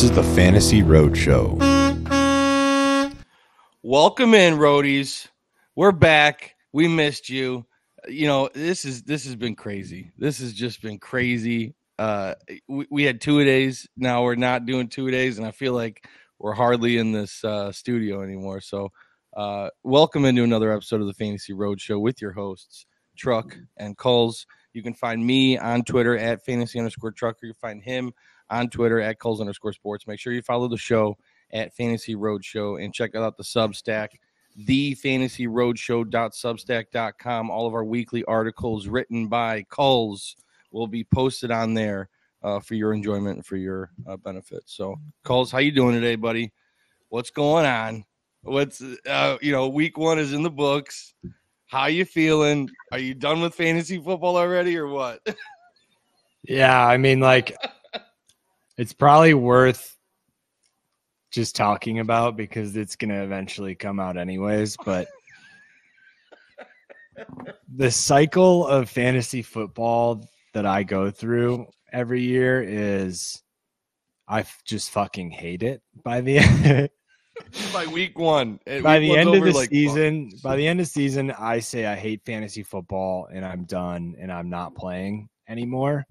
This is the Fantasy Roadshow. Welcome in, roadies. We're back. We missed you. You know, this is this has been crazy. This has just been crazy. Uh we, we had two days. Now we're not doing two days, and I feel like we're hardly in this uh studio anymore. So uh welcome into another episode of the Fantasy Roadshow with your hosts, Truck and Kulz. You can find me on Twitter at fantasy underscore trucker. You can find him on Twitter at Kulz underscore sports. Make sure you follow the show at Fantasy Roadshow and check out the Substack, the Fantasy Roadshow.substack.com. All of our weekly articles written by Kulz will be posted on there uh, for your enjoyment and for your uh, benefit. So, Kulz, how you doing today, buddy? What's going on? What's uh, you know, week one is in the books. How you feeling? Are you done with fantasy football already, or what? Yeah, I mean, like, it's probably worth just talking about because it's going to eventually come out anyways. But the cycle of fantasy football that I go through every year is I just fucking hate it by the end. by week one, by week the end of the like, season, by the end of season, I say I hate fantasy football and I'm done and I'm not playing anymore.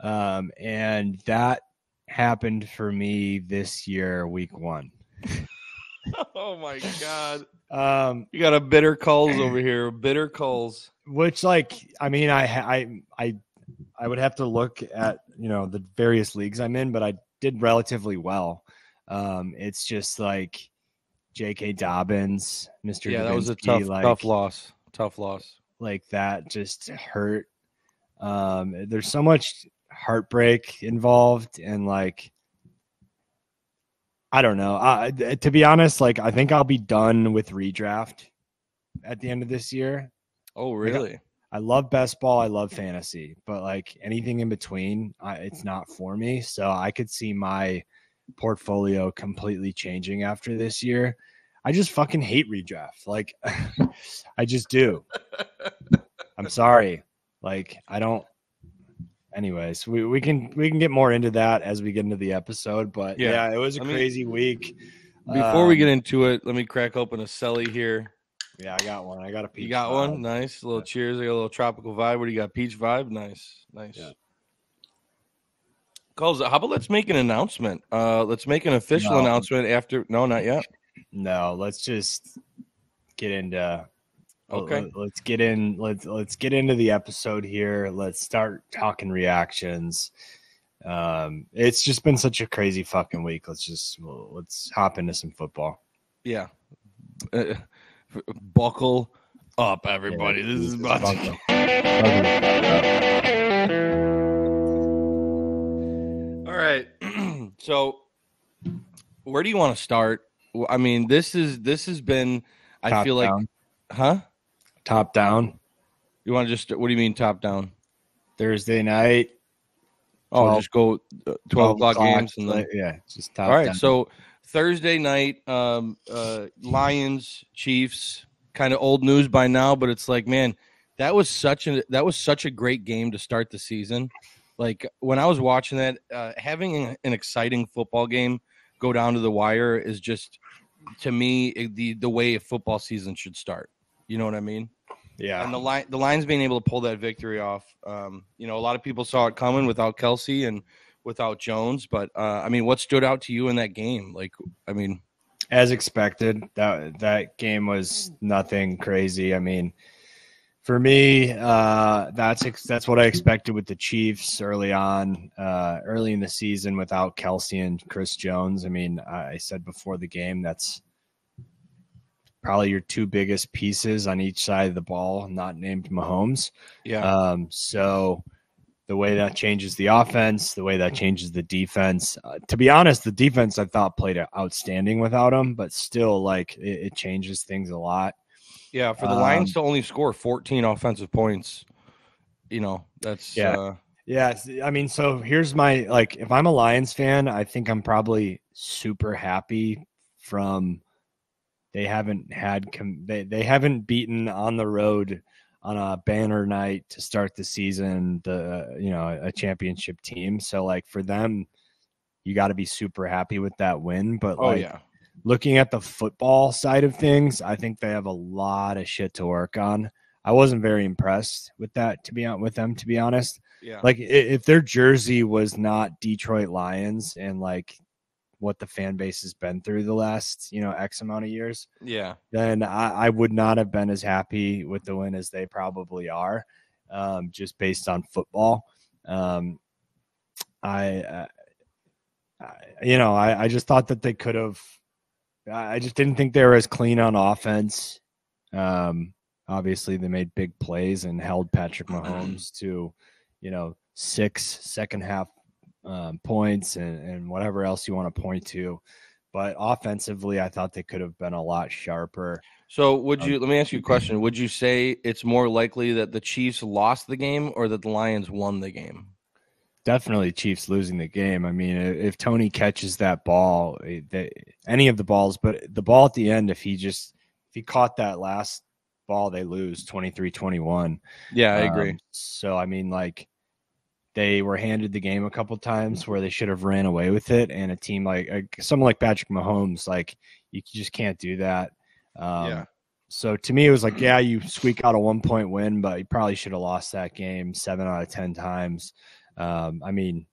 Um, and that happened for me this year, week one. oh my god, Um, you got a bitter Kulz over here. Bitter Kulz. which like I mean, I I I I would have to look at you know the various leagues I'm in, but I did relatively well. Um, it's just like J.K. Dobbins, Mr. Yeah, that was a tough, like, tough loss. Tough loss. like that just hurt. Um, there's so much heartbreak involved, and like, I don't know. I, to be honest, like, I think I'll be done with redraft at the end of this year. Oh, really? I love best ball, I love fantasy, but like anything in between, I, it's not for me. So I could see my portfolio completely changing after this year. I just fucking hate redraft. Like, I just do. I'm sorry. Like, I don't. Anyways, we, we can we can get more into that as we get into the episode. But Yeah. yeah, it was a mean, crazy week. Before we get Um, into it, let me crack open a celly here. yeah, I got one. I got a peach. You got vibe. one? Nice. A little cheers. I got a little tropical vibe. What do you got? Peach vibe? Nice. Nice. Yeah. Kulz. How about let's make an announcement? Uh, let's make an official No. announcement after. No, not yet. No, let's just get into Okay. Let, us get in. Let's let's get into the episode here. Let's start talking reactions. Um, it's just been such a crazy fucking week. Let's just let's hop into some football. Yeah. Uh, buckle up, everybody. Yeah, this is about to All right. so, where do you want to start? I mean, this is this has been. I Top feel like, huh? Top down You want to just? What do you mean top down? Thursday night. Oh, 12 just go uh, twelve o'clock games and then. yeah, just top All right. down. So Thursday night, um, uh, Lions, Chiefs. Kind of old news by now, but it's like, man, that was such a that was such a great game to start the season. Like when I was watching that, uh, having an exciting football game go down to the wire is just to me the the way a football season should start. You know what I mean? Yeah, And the line the Lions being able to pull that victory off. Um, you know, a lot of people saw it coming without Kelce and without Jones, but uh, I mean, what stood out to you in that game? Like, I mean, as expected that that game was nothing crazy i mean for me uh that's ex- that's what i expected with the chiefs early on uh early in the season without kelce and chris jones i mean i said before the game that's probably your two biggest pieces on each side of the ball not named mahomes yeah, um, so the way that changes the offense, the way that changes the defense. Uh, to be honest, the defense I thought played outstanding without him, but still, like it, it changes things a lot. yeah. For the um, Lions to only score 14 offensive points, you know, that's Yeah. Uh, Yeah, I mean, so here's my like. If I'm a Lions fan, I think I'm probably super happy from they haven't had com- they they haven't beaten on the road on a banner night to start the season the you know a championship team so like for them you got to be super happy with that win. But Oh like yeah. looking at the football side of things, I think they have a lot of shit to work on. I wasn't very impressed with that to be on with them to be honest. Yeah. Like if their jersey was not Detroit Lions and like what the fan base has been through the last, you know, X amount of years, yeah. then I, I would not have been as happy with the win as they probably are, um, just based on football. Um, I, uh, I, you know, I, I just thought that they could have. I I just didn't think they were as clean on offense. Um, obviously, they made big plays and held Patrick Mahomes to, you know, six second half um, points and, and whatever else you want to point to. But offensively, I thought they could have been a lot sharper. So would Um, you let me ask you a question? Would you say it's more likely that the Chiefs lost the game or that the Lions won the game? Definitely Chiefs losing the game. I mean, if Toney catches that ball, they, any of the balls, but the ball at the end, if he just if he caught that last ball, they lose 23-21. Yeah, I agree. Um, so I mean, like they were handed the game a couple times where they should have ran away with it, and a team like, like someone like Patrick Mahomes, like you just can't do that. Um, Yeah. So to me, it was like, yeah, you squeak out a one point win, but you probably should have lost that game seven out of ten times. Um, I mean,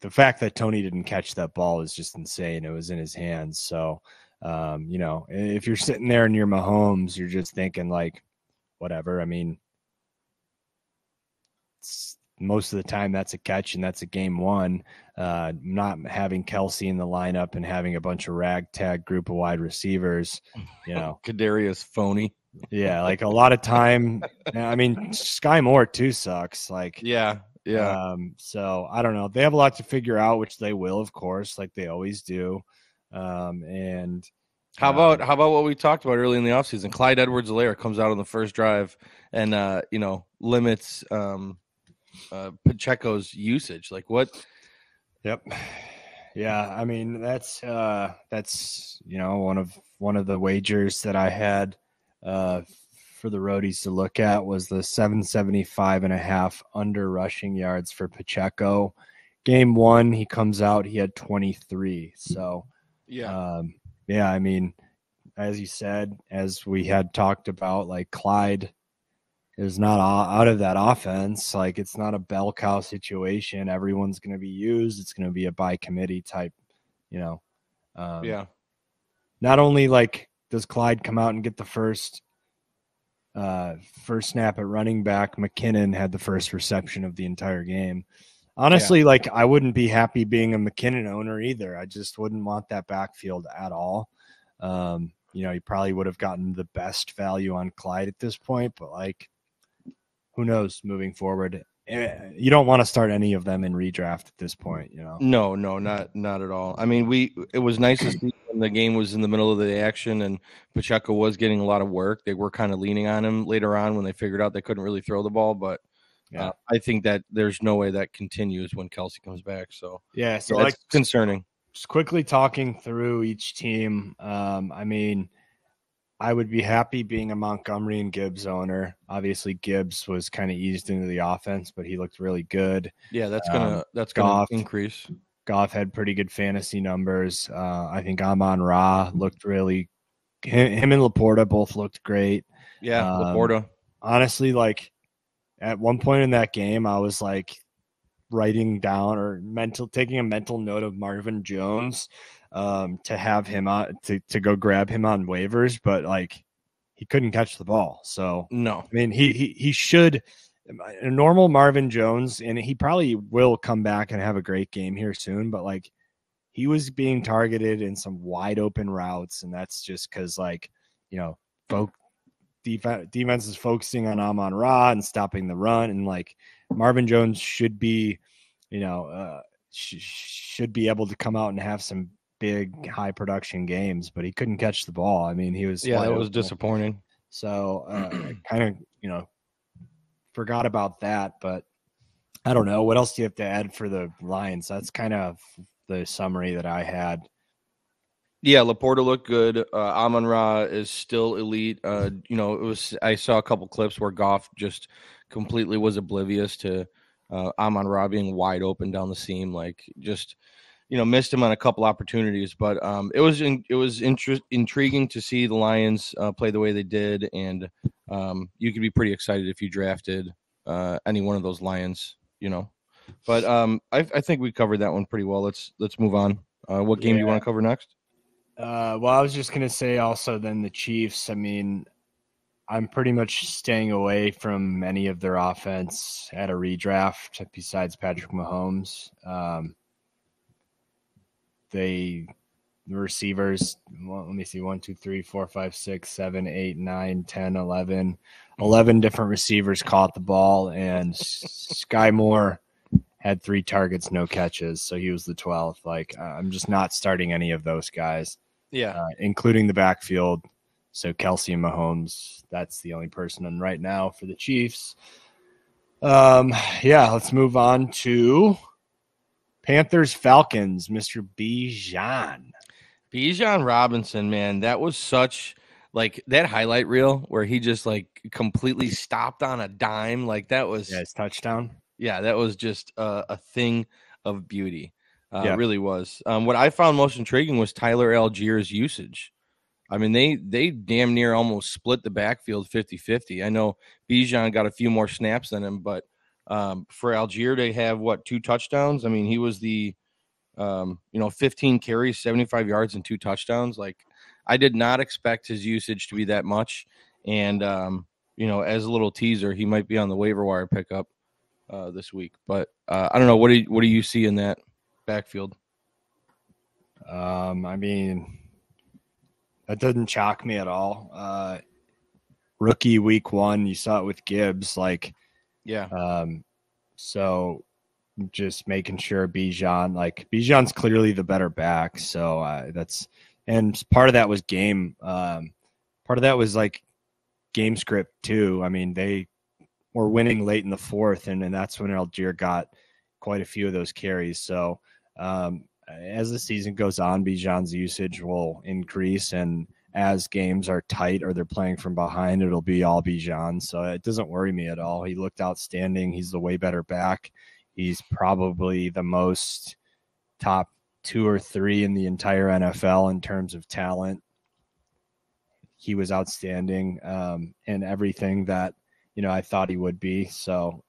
the fact that Toney didn't catch that ball is just insane. It was in his hands. So, um, you know, if you're sitting there and you're Mahomes, you're just thinking like, whatever. I mean, it's- most of the time that's a catch and that's a game one. Uh, not having Kelce in the lineup and having a bunch of ragtag group of wide receivers, you know, Kadarius phony. yeah, like a lot of time. I mean, Skyy Moore too sucks. Like, Yeah. Yeah. um, so I don't know. They have a lot to figure out, which they will, of course, like they always do. Um, and How um, about how about what we talked about early in the offseason? Clyde Edwards-Helaire comes out on the first drive and uh, you know, limits um uh Pacheco's usage. Like what Yep. Yeah, I mean that's uh that's you know one of one of the wagers that I had uh for the roadies to look at was the 775 and a half under rushing yards for Pacheco. Game 1 he comes out he had 23. So yeah, um yeah, I mean as you said as we had talked about like Clyde is not out of that offense. Like it's not a bell cow situation. Everyone's going to be used. It's going to be a by committee type, you know. Um, yeah. Not only like does Clyde come out and get the first uh first snap at running back, McKinnon had the first reception of the entire game. Honestly, like I wouldn't be happy being a McKinnon owner either. I just wouldn't want that backfield at all. Um, you know, you probably would have gotten the best value on Clyde at this point, but like who knows moving forward. Eh, You don't want to start any of them in redraft at this point, you know. No, no, not not at all. I mean, we it was nice to see when the game was in the middle of the action and Pacheco was getting a lot of work. They were kind of leaning on him later on when they figured out they couldn't really throw the ball, but Yeah. uh, I think that there's no way that continues when Kelce comes back. So, Yeah, so yeah, like it's concerning. just quickly talking through each team. Um, I mean, I would be happy being a Montgomery and Gibbs owner. Obviously, Gibbs was kind of eased into the offense, but he looked really good. Yeah, that's gonna Um, that's gonna Goff. increase. Goff had pretty good fantasy numbers. Uh, I think Amon Ra looked really. Him, him and LaPorta both looked great. Yeah, Um, LaPorta. honestly, like at one point in that game, I was like writing down or mental taking a mental note of Marvin Jones um, to have him on to, to go grab him on waivers, but like he couldn't catch the ball. So No, I mean, he he he should a normal Marvin Jones, and he probably will come back and have a great game here soon. But like, he was being targeted in some wide open routes, and that's just because like you know, folk defense defense is focusing on Amon Ra and stopping the run, and like Marvin Jones should be, you know, uh, sh- should be able to come out and have some big high production games, but he couldn't catch the ball. I mean, he was yeah, that was disappointing. So uh, kind of, you know, forgot about that. But I don't know. What else do you have to add for the Lions? That's kind of the summary that I had. Yeah, LaPorta looked good. Uh, Amon Ra is still elite. Uh, you know, it was I saw a couple clips where Goff just completely was oblivious to uh, Amon Ra being wide open down the seam, like just you know missed him on a couple opportunities. But um, it was in, it was interest, intriguing to see the Lions uh, play the way they did, and um, you could be pretty excited if you drafted uh, any one of those Lions, you know. But um, I, I think we covered that one pretty well. Let's let's move on. Uh, what game do you want to cover next? Uh, well, I was just gonna say also then the Chiefs. I mean, I'm pretty much staying away from any of their offense at a redraft besides Patrick Mahomes. Um, they the receivers. Well, let me see: one, two, three, four, five, six, seven, eight, nine, ten, eleven. 11 different receivers caught the ball, and Skyy Moore had three targets, no catches. So he was the 12th. Like, uh, I'm just not starting any of those guys Yeah, uh, including the backfield. So Kelce and Mahomes, that's the only person on right now for the Chiefs. Um, yeah, let's move on to Panthers Falcons, Mr. Bijan. Bijan Robinson, man, that was such like that highlight reel where he just like completely stopped on a dime. Like that was Yeah, his touchdown. yeah, that was just a, a thing of beauty. Uh, Yeah. It really was. Um, what I found most intriguing was Tyler Allgeier's usage. I mean, they they damn near almost split the backfield 50-50. I know Bijan got a few more snaps than him, but um, for Allgeier to have what two touchdowns? I mean, he was the um, you know 15 carries, 75 yards, and two touchdowns. Like I did not expect his usage to be that much. And um, you know, as a little teaser, he might be on the waiver wire pickup uh, this week. But uh, I don't know. What do you, what do you see in that backfield? Um, I mean, that doesn't shock me at all. Uh, rookie week one, you saw it with Gibbs. Like, Yeah, Um, so just making sure Bijan, like Bijan's clearly the better back. So uh, that's and part of that was game. Um, part of that was like game script too. I mean, they were winning late in the fourth, and, and that's when Allgeier got quite a few of those carries. So um, as the season goes on, Bijan's usage will increase, and as games are tight or they're playing from behind, it'll be all Bijan. So it doesn't worry me at all. He looked outstanding. He's the way better back. He's probably the most top two or three in the entire NFL in terms of talent. He was outstanding um, and everything that you know I thought he would be. So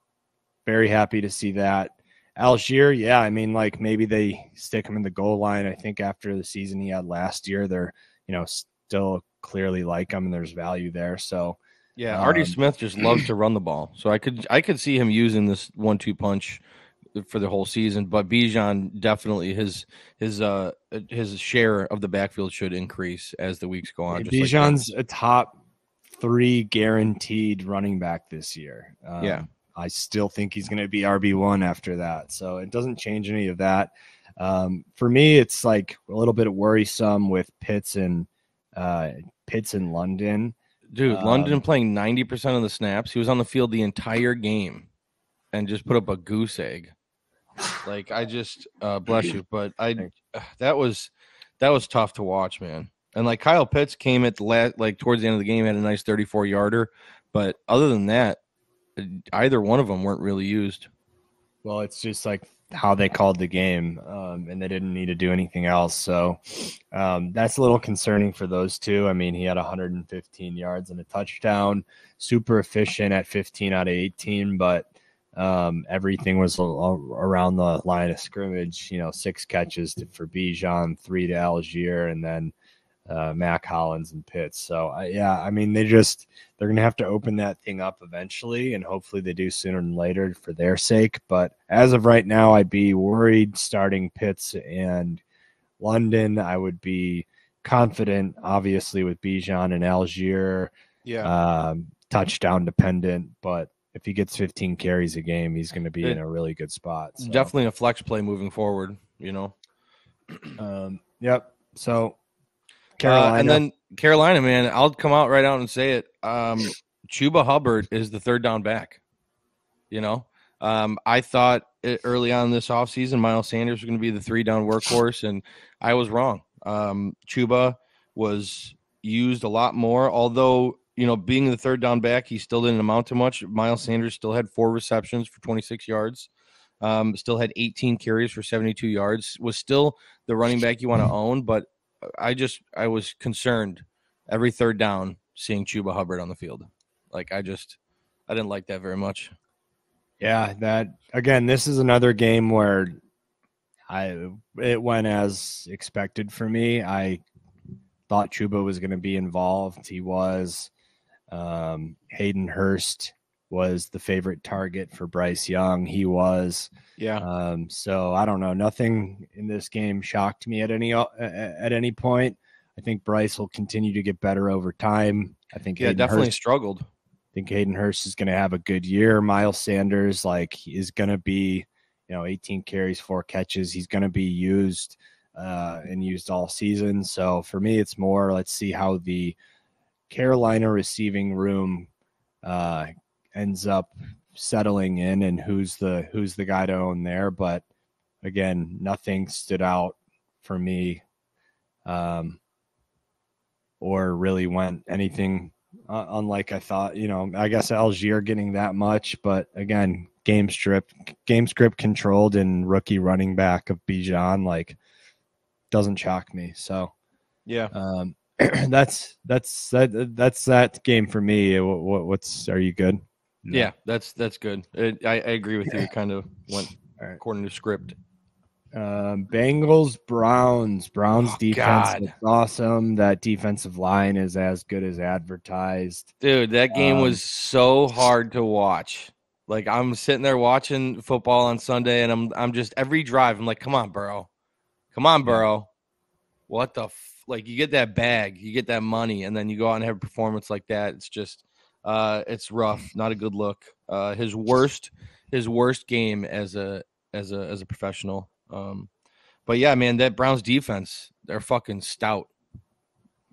very happy to see that. Allgeier, yeah, I mean, like maybe they stick him in the goal line. I think after the season he had last year, they're you know still clearly like him and there's value there. So yeah. Artie Um, Smith just loves to run the ball, so I could I could see him using this one-two punch for the whole season. But Bijan definitely his his uh his share of the backfield should increase as the weeks go on. just like. Bijan's a top three guaranteed running back this year. Um, Yeah. I still think he's going to be RB one after that, so it doesn't change any of that. Um, for me, it's like a little bit worrisome with Pitts and uh, Pitts in London. Dude, Um, London playing 90% of the snaps. He was on the field the entire game and just put up a goose egg. Like I just uh bless you, but I that was that was tough to watch, man. And like Kyle Pitts came at the last like towards the end of the game had a nice 34 yarder, but other than that, either one of them weren't really used. Well, it's just like how they called the game, um, and they didn't need to do anything else. So um, that's a little concerning for those two. I mean, he had 115 yards and a touchdown, super efficient at 15 out of 18, but um, everything was around the line of scrimmage. You know, six catches to, for Bijan, three to Allgeier, and then uh, Mack Hollins and Pitts. So uh, yeah, I mean, they just they're going to have to open that thing up eventually, and hopefully they do sooner than later for their sake. But as of right now, I'd be worried starting Pitts and London. I would be confident, obviously, with Bijan and Allgeier, Yeah, um, touchdown dependent. But if he gets 15 carries a game, he's going to be It- in a really good spot. So, Definitely a flex play moving forward, you know. Um, yep. So Uh, Carolina, and then Carolina, man, I'll come out right out and say it. Um, Chuba Hubbard is the third down back. You know, um, I thought early on this offseason, Miles Sanders was going to be the three down workhorse, and I was wrong. Um, Chuba was used a lot more, although, you know, being the third down back, he still didn't amount to much. Miles Sanders still had four receptions for 26 yards. Um, still had 18 carries for 72 yards. Was still the running back you want to own, but I just I was concerned every third down seeing Chuba Hubbard on the field. Like I just I didn't like that very much. Yeah, that again, this is another game where I it went as expected for me. I thought Chuba was going to be involved. He was. Um, Hayden Hurst was the favorite target for Bryce Young. He was. Yeah. Um, so I don't know. Nothing in this game shocked me at any at any point. I think Bryce will continue to get better over time. I think yeah, Hayden definitely Hurst, struggled. I think Hayden Hurst is going to have a good year. Miles Sanders like is going to be, you know, 18 carries, four catches. He's going to be used uh, and used all season. So for me, it's more let's see how the Carolina receiving room uh, ends up settling in and who's the who's the guy to own there. But again, nothing stood out for me, um, or really went anything uh, unlike I thought. You know, I guess Allgeier getting that much, but again, game strip, game script controlled, and rookie running back of Bijan like doesn't shock me. So Yeah. um, that's that's that that's that game for me. What, what what's are you good? No. Yeah, that's that's good. It, I, I agree with you. It kind of went All right. according to script. Um, Bengals, Browns. Browns Oh, defense is awesome. That defensive line is as good as advertised. Dude, that game Um, was so hard to watch. Like I'm sitting there watching football on Sunday, and I'm I'm just every drive. I'm like, come on, Burrow, come on. Burrow. What the f-? like? You get that bag, you get that money, and then you go out and have a performance like that. It's just, uh, it's rough. Not a good look. Uh, his worst, his worst game as a as a as a professional. Um, but yeah, man, that Browns defense, they're fucking stout.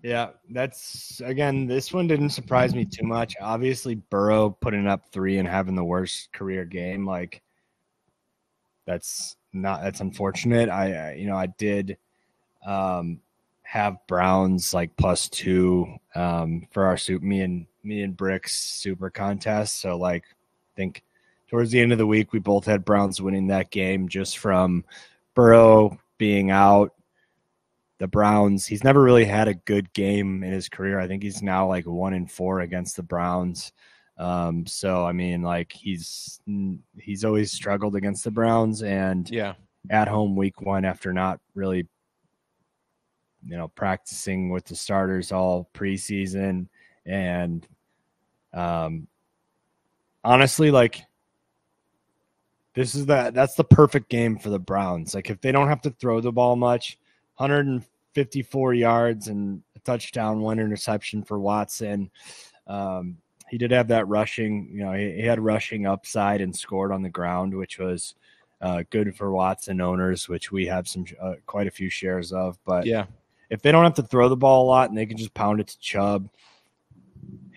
Yeah, that's again. This one didn't surprise me too much. Obviously, Burrow putting up three and having the worst career game, like that's not that's unfortunate. I, you know I did um have Browns like plus two um for our soup me and me and Bricks super contest. So like I think towards the end of the week we both had Browns winning that game just from Burrow being out the Browns. He's never really had a good game in his career. I think he's now like one in four against the Browns. Um, so I mean, like he's he's always struggled against the Browns, and Yeah, at home week one after not really, you know, practicing with the starters all preseason, and um, honestly, like this is the that's the perfect game for the Browns. Like if they don't have to throw the ball much, 154 yards and a touchdown, one interception for Watson. Um, he did have that rushing, you know, he, he had rushing upside and scored on the ground, which was uh, good for Watson owners, which we have some uh, quite a few shares of. But yeah, if they don't have to throw the ball a lot and they can just pound it to Chubb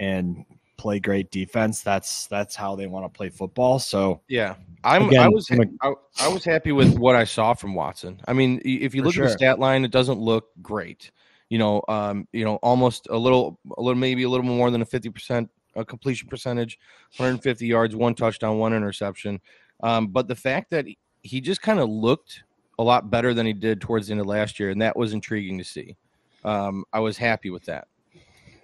and play great defense, that's that's how they want to play football. So yeah. I'm. I was. I'm I, I was happy with what I saw from Watson. I mean, if you look at the stat line, it doesn't look great. You know, um, you know, almost a little, a little, maybe a little more than a fifty percent uh, completion percentage, 150 yards, one touchdown, one interception. Um, but the fact that he just kind of looked a lot better than he did towards the end of last year, and that was intriguing to see. Um, I was happy with that.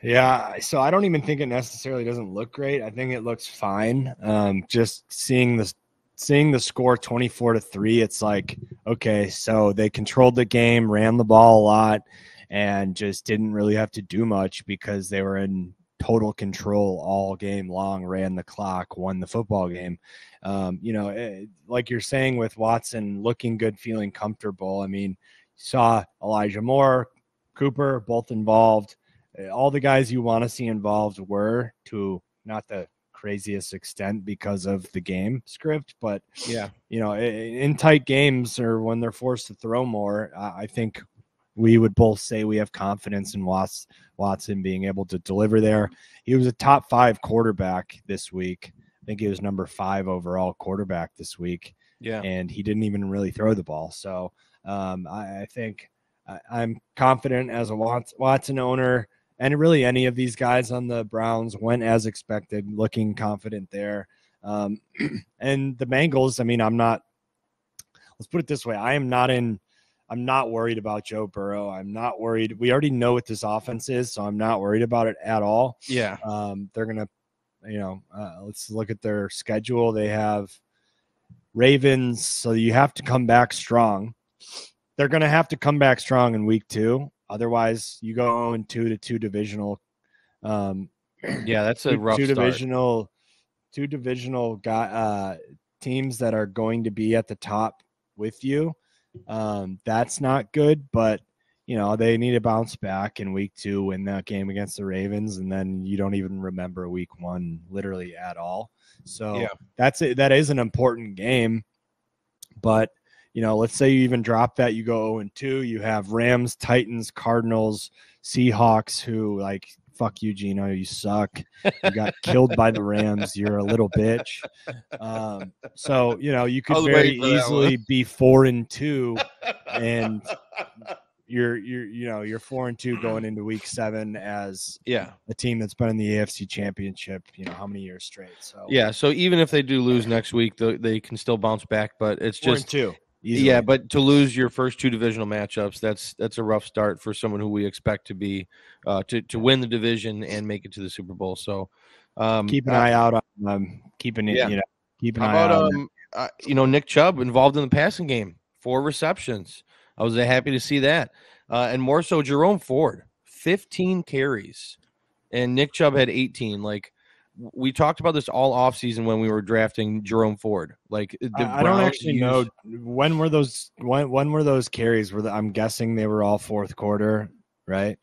Yeah, so I don't even think it necessarily doesn't look great. I think it looks fine. Um, just seeing this, seeing the score twenty four to three, it's like okay, so they controlled the game, ran the ball a lot, and just didn't really have to do much because they were in total control all game long, ran the clock, won the football game. Um, you know, eh, like you're saying with Watson looking good, feeling comfortable. I mean, saw Elijah Moore, Cooper, both involved all the guys you want to see involved were to not the craziest extent because of the game script, but Yeah, you know, in tight games or when they're forced to throw more, I think we would both say we have confidence in Watson being able to deliver there. He was a top five quarterback this week. I think he was number five overall quarterback this week yeah, and he didn't even really throw the ball. So um, I, I think I, I'm confident as a Watson owner, and really any of these guys on the Browns went as expected, looking confident there. Um, and the Bengals, I mean, I'm not let's put it this way: I am not in. I'm not worried about Joe Burrow. I'm not worried. We already know what this offense is, so I'm not worried about it at all. Yeah. Um, they're gonna, you know, uh, let's look at their schedule. They have Ravens, so you have to come back strong. They're gonna have to come back strong in week two. Otherwise, you go 0 2 to two divisional. Um, Yeah, that's a two, rough two start. divisional, two divisional guy, uh, teams that are going to be at the top with you. Um, that's not good, but you know they need to bounce back in week two, win that game against the Ravens, and then you don't even remember week one literally at all. So Yeah. that's it. That is an important game, but you know, let's say you even drop that, you go 0 and 2, you have Rams, Titans, Cardinals, Seahawks, who like fuck you, Geno, you suck. You got killed by the Rams. You're a little bitch. Um, so you know, you could very waiting for that easily be four and two, and you're you're you know you're four and two going into week seven as yeah. a team that's been in the AFC Championship. You know how many years straight? So Yeah. So even if they do lose next week, they, they can still bounce back. But it's four just and two. Easily. Yeah, but to lose your first two divisional matchups, that's that's a rough start for someone who we expect to be uh, to to win the division and make it to the Super Bowl. So um, keep an uh, eye out on um, keeping it. Yeah. You know, keep an How eye about out. um, uh, you know Nick Chubb involved in the passing game, four receptions. I was happy to see that, uh, and more so Jerome Ford, fifteen carries, and Nick Chubb had eighteen. Like we talked about this all offseason when we were drafting Jerome Ford. Like the I, I don't actually used- know when were those when when were those carries? Were the, I'm guessing they were all fourth quarter, right?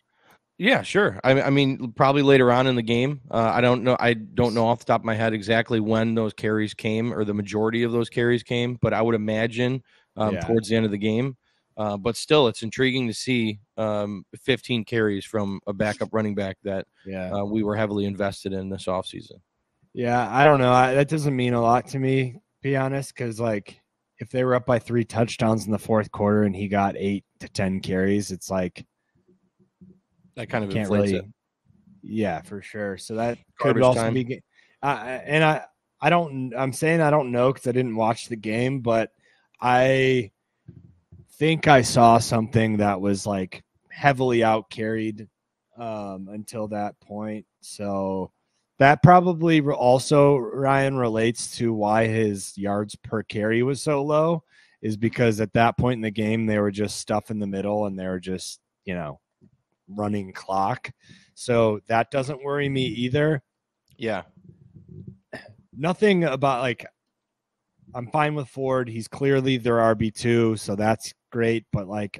Yeah, sure. I, I mean, probably later on in the game. Uh, I don't know. I don't know off the top of my head exactly when those carries came or the majority of those carries came, but I would imagine um, Yeah. towards the end of the game. Uh, but still, it's intriguing to see um, 15 carries from a backup running back that Yeah. uh, we were heavily invested in this offseason. Yeah, I don't know. I, that doesn't mean a lot to me, to be honest, because like if they were up by three touchdowns in the fourth quarter and he got eight to ten carries, it's like That kind of can't really. it. Yeah, for sure. So that could Garbage also time. be. ga- Uh, and I, I don't. I'm saying I don't know because I didn't watch the game, but I think I saw something that was like heavily out carried um, until that point. So that probably also Ryan relates to why his yards per carry was so low, is because at that point in the game they were just stuff in the middle and they were just you know running clock. So that doesn't worry me either. Yeah. Nothing about like I'm fine with Ford. He's clearly their RB2, so that's great, but like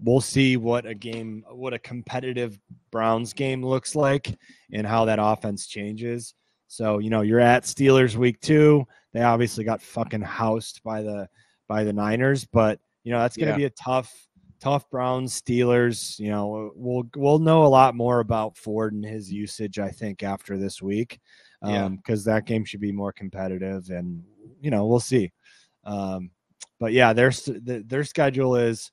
we'll see what a game what a competitive Browns game looks like and how that offense changes. So, you know, you're at Steelers week 2. They obviously got fucking housed by the by the Niners, but you know, that's going to Yeah. be a tough tough Browns Steelers, you know, we'll we'll know a lot more about Ford and his usage I think after this week. Yeah. Um cuz that game should be more competitive and you know, we'll see. Um but yeah, their their schedule is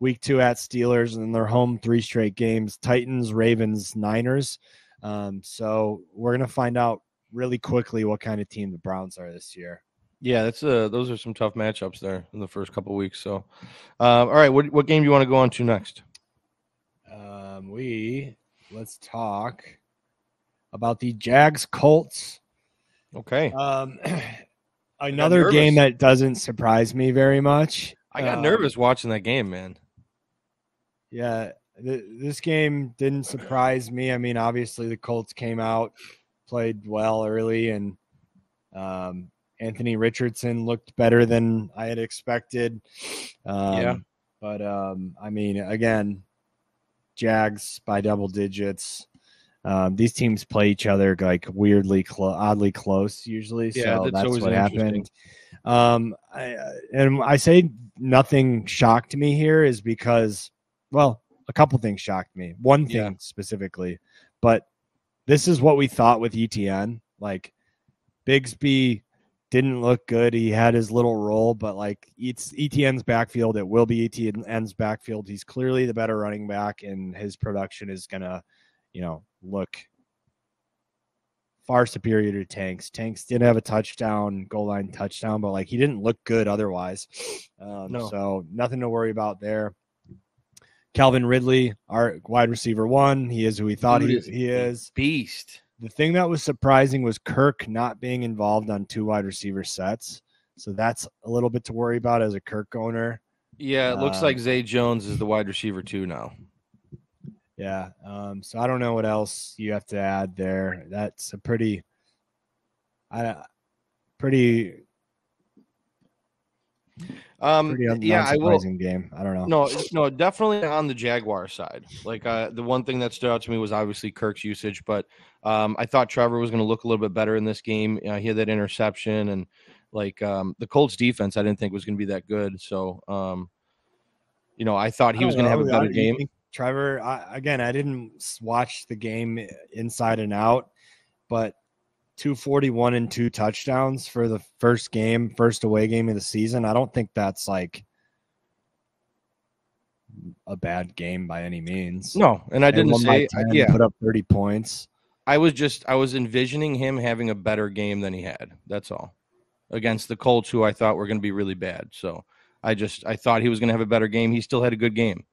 week 2 at Steelers and then they're home three straight games, Titans, Ravens, Niners. Um so we're going to find out really quickly what kind of team the Browns are this year. Yeah, that's uh those are some tough matchups there in the first couple weeks. So, um, all right, what what game do you want to go on to next? Um, we let's talk about the Jags Colts. Okay, Um, another game that doesn't surprise me very much. I got Um, nervous watching that game, man. Yeah, th- this game didn't surprise me. I mean, obviously the Colts came out, played well early, and um, Anthony Richardson looked better than I had expected. Um, Yeah. but um, I mean, again, Jags by double digits. Um, these teams play each other like weirdly, clo- oddly close usually. Yeah, so that's that's, always what happened. Um, I, and I say nothing shocked me here is because, well, a couple things shocked me. One thing Yeah. specifically, but this is what we thought with ETN. Like Bigsby didn't look good. He had his little role, but like it's ETN's backfield. It will be ETN's backfield. He's clearly the better running back, and his production is gonna, you know, look far superior to Tanks. Tanks didn't have a touchdown, goal line touchdown, but like he didn't look good otherwise. Um, No. So nothing to worry about there. Calvin Ridley, our wide receiver one, he is who we thought Dude he, is he is. Beast. The thing that was surprising was Kirk not being involved on two wide receiver sets. So that's a little bit to worry about as a Kirk owner. Yeah, it looks Um, like Zay Jones is the wide receiver too now. Yeah. Um, so I don't know what else you have to add there. That's a pretty, I, pretty, Um, pretty yeah, I will. game. I don't know. No, no, definitely on the Jaguar side. Like uh, the one thing that stood out to me was obviously Kirk's usage, but um, I thought Trevor was going to look a little bit better in this game. Uh, he had that interception, and like um, the Colts defense, I didn't think was going to be that good. So, um, you know, I thought he was going to have a better game. Trevor, I, again, I didn't watch the game eh, inside and out, but 241 and two touchdowns for the first game, first away game of the season. I don't think that's like a bad game by any means. No, and I didn't by say 10, yeah. put up 30 points. I was just I was envisioning him having a better game than he had. That's all. Against the Colts, who I thought were going to be really bad. So I just I thought he was going to have a better game. He still had a good game,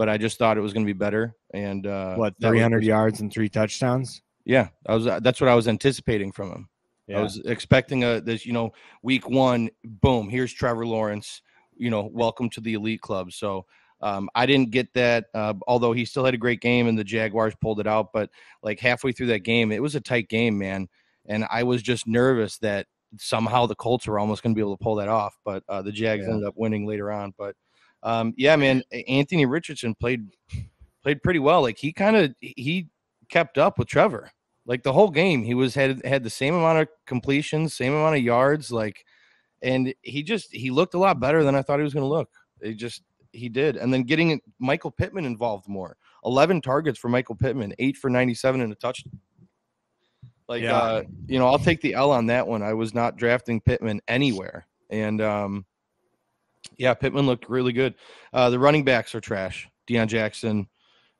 but I just thought it was going to be better. And uh, What, that was 300 yards and three touchdowns? Yeah, I was. That's what I was anticipating from him. I was expecting a this you know week one, boom. Here's Trevor Lawrence. You know, welcome to the elite club. So um, I didn't get that. Uh, although he still had a great game and the Jaguars pulled it out, but like halfway through that game, it was a tight game, man. And I was just nervous that somehow the Colts were almost going to be able to pull that off, but uh, the Jags Yeah. ended up winning later on. But um, yeah, man, Anthony Richardson played played pretty well. Like he kind of he kept up with Trevor. Like the whole game, he was had had the same amount of completions, same amount of yards, like, and he just he looked a lot better than I thought he was going to look. It just he did, and then getting Michael Pittman involved more. Eleven targets for Michael Pittman, eight for ninety-seven and a touchdown. Like, Yeah. uh, you know, I'll take the L on that one. I was not drafting Pittman anywhere, and um, yeah, Pittman looked really good. Uh, the running backs are trash. Deon Jackson,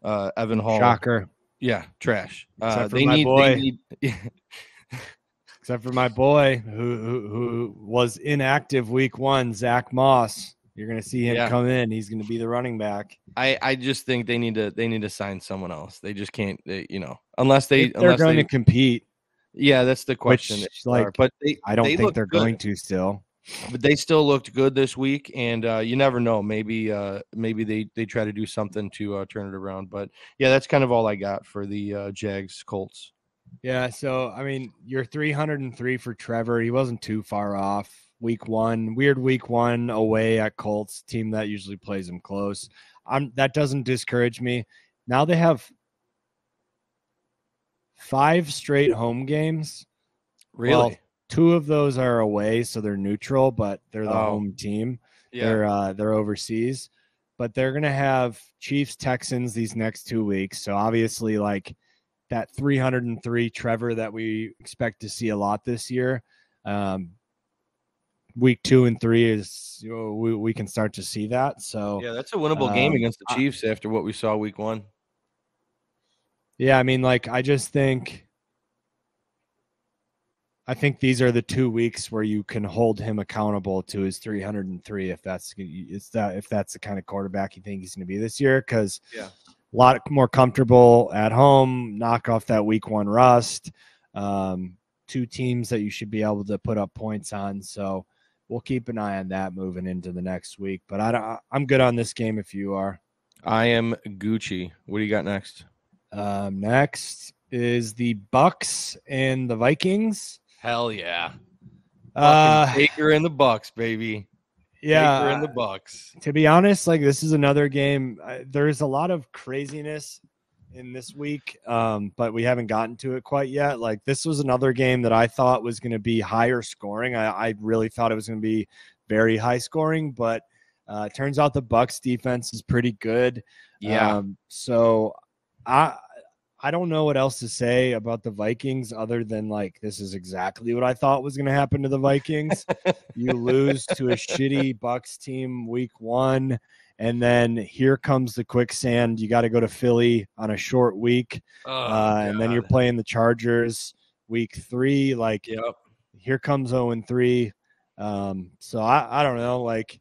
uh, Evan Hull. Shocker. Yeah, trash. Uh, Except for they my need, boy. they need. Except for my boy who, who, who was inactive week one, Zack Moss. You're going to see him Yeah. come in. He's going to be the running back. I, I just think they need to they need to sign someone else. They just can't. They, you know, unless they If they're unless going they. to compete. yeah, that's the question. Which, like, but they, I don't think they're good. going to still. But they still looked good this week, and uh, you never know. Maybe uh, maybe they they try to do something to uh, turn it around. But yeah, that's kind of all I got for the uh, Jags Colts. Yeah. So, I mean, you're 303 for Trevor. He wasn't too far off. Week one, weird week one away at Colts, team that usually plays them close. I'm, that doesn't discourage me. Now they have five straight home games. Really? Well, two of those are away, so they're neutral, but they're the Oh. home team. yeah. They're uh, they're overseas, but they're gonna have Chiefs Texans these next two weeks. So obviously, like that 303 Trevor that we expect to see a lot this year. Um, week two and three is you know, we we can start to see that. So yeah, that's a winnable game um, against the Chiefs after what we saw week one. Yeah, I mean, like I just think I think these are the two weeks where you can hold him accountable to his 303 if that's it's that if that's the kind of quarterback you think he's going to be this year because Yeah. a lot more comfortable at home, knock off that week one rust. Um, two teams that you should be able to put up points on, so we'll keep an eye on that moving into the next week. But I, I'm good on this game if you are. I am Gucci. What do you got next? Um, next is the Bucks and the Vikings. Hell yeah, Uh, Baker in the Bucks, baby. yeah. Baker and the Bucks. to be honest, like this is another game. Uh, there's a lot of craziness in this week, um, but we haven't gotten to it quite yet. Like this was another game that I thought was going to be higher scoring. I, I really thought it was going to be very high scoring, but uh, turns out the Bucks defense is pretty good. Yeah, Um, so I I don't know what else to say about the Vikings other than like this is exactly what I thought was going to happen to the Vikings. you lose to a shitty Bucks team week 1 and then here comes the quicksand. You got to go to Philly on a short week. Oh, uh, and then you're playing the Chargers week three. Like, Yep. here comes 0 and 3. Um, so I, I don't know, like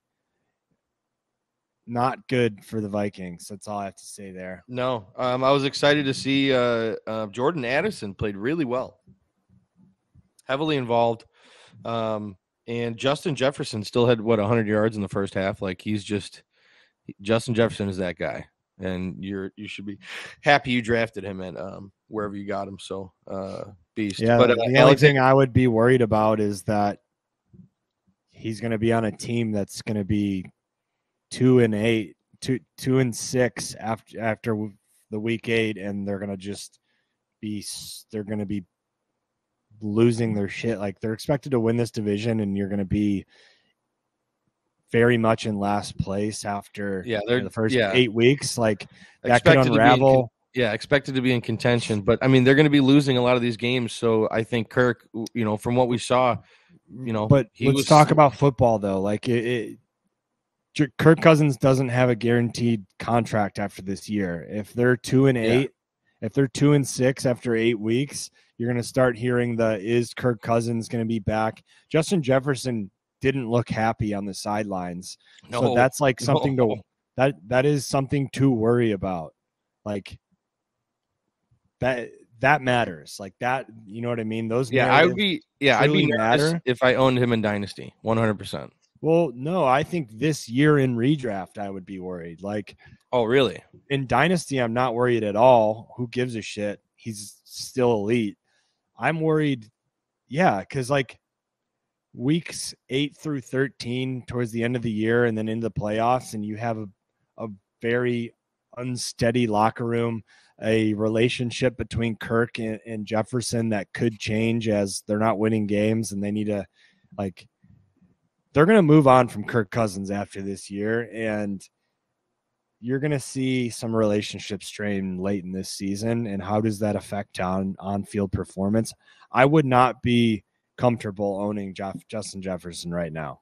not good for the Vikings. That's all I have to say there. No, um, I was excited to see uh, uh, Jordan Addison played really well, heavily involved, um, and Justin Jefferson still had what 100 yards in the first half. Like he's just Justin Jefferson is that guy, and you're you should be happy you drafted him at um, wherever you got him. So uh, beast. Yeah, but uh, the only Alex, thing I would be worried about is that he's going to be on a team that's going to be two and eight, two two and six after after the week eight, and they're going to just be they're going to be losing their shit. Like they're expected to win this division, and you're going to be very much in last place after Yeah, you know, they're- the first yeah. eight weeks. Like that expected could to be in con- unravel. yeah, expected to be in contention, but I mean they're going to be losing a lot of these games. So I think Kirk, you know, from what we saw, you know, but he let's was- talk about football though. Like it, it, Kirk Cousins doesn't have a guaranteed contract after this year. If they're two and Yeah. eight, if they're two and six after eight weeks, you're going to start hearing the is Kirk Cousins going to be back? Justin Jefferson didn't look happy on the sidelines, so that's like something to that that is something to worry about. Like that that matters. Like that, you know what I mean? Those Yeah, I would be. Yeah, I'd be nervous matter. if I owned him in Dynasty, one hundred percent. Well, no, I think this year in redraft, I would be worried. Like Oh, really? in Dynasty, I'm not worried at all. Who gives a shit? He's still elite. I'm worried, yeah, because like weeks eight through 13 towards the end of the year and then into the playoffs, and you have a, a very unsteady locker room, a relationship between Kirk and, and Jefferson that could change as they're not winning games and they need to like they're going to move on from Kirk Cousins after this year, and you're going to see some relationship strain late in this season. And how does that affect on on field performance? I would not be comfortable owning Jeff, Justin Jefferson right now.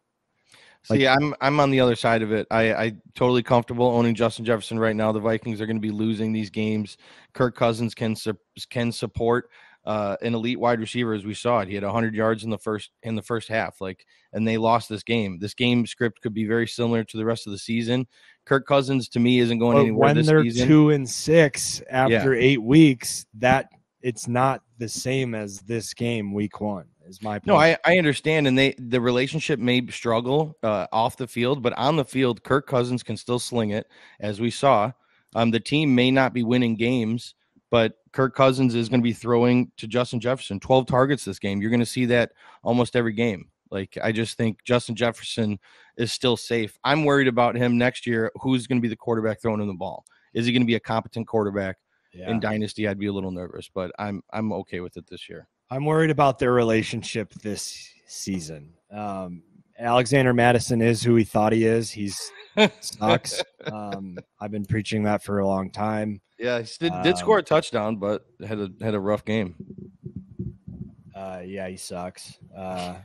Like- See, I'm I'm on the other side of it. I I totally comfortable owning Justin Jefferson right now. The Vikings are going to be losing these games. Kirk Cousins can su- can support uh, an elite wide receiver, as we saw it. He had 100 yards in the first in the first half, like, and they lost this game. This game script could be very similar to the rest of the season. Kirk Cousins, to me, isn't going But anywhere when they're season. two and six after eight weeks, that it's not the same as this game, week one. Is my point. No, I, I understand, and they the relationship may struggle uh, off the field, but on the field, Kirk Cousins can still sling it, as we saw. Um, the team may not be winning games, but Kirk Cousins is going to be throwing to Justin Jefferson twelve targets this game. You're going to see that almost every game. Like I just think Justin Jefferson is still safe. I'm worried about him next year. Who's going to be the quarterback throwing him the ball? Is he going to be a competent quarterback Yeah. in Dynasty? I'd be a little nervous, but I'm I'm okay with it this year. I'm worried about their relationship this season. Um, Alexander Mattison is who he thought he is. He's sucks. um, I've been preaching that for a long time. Yeah, he did, did Um, score a touchdown, but had a had a rough game. Uh, yeah, he sucks. Uh,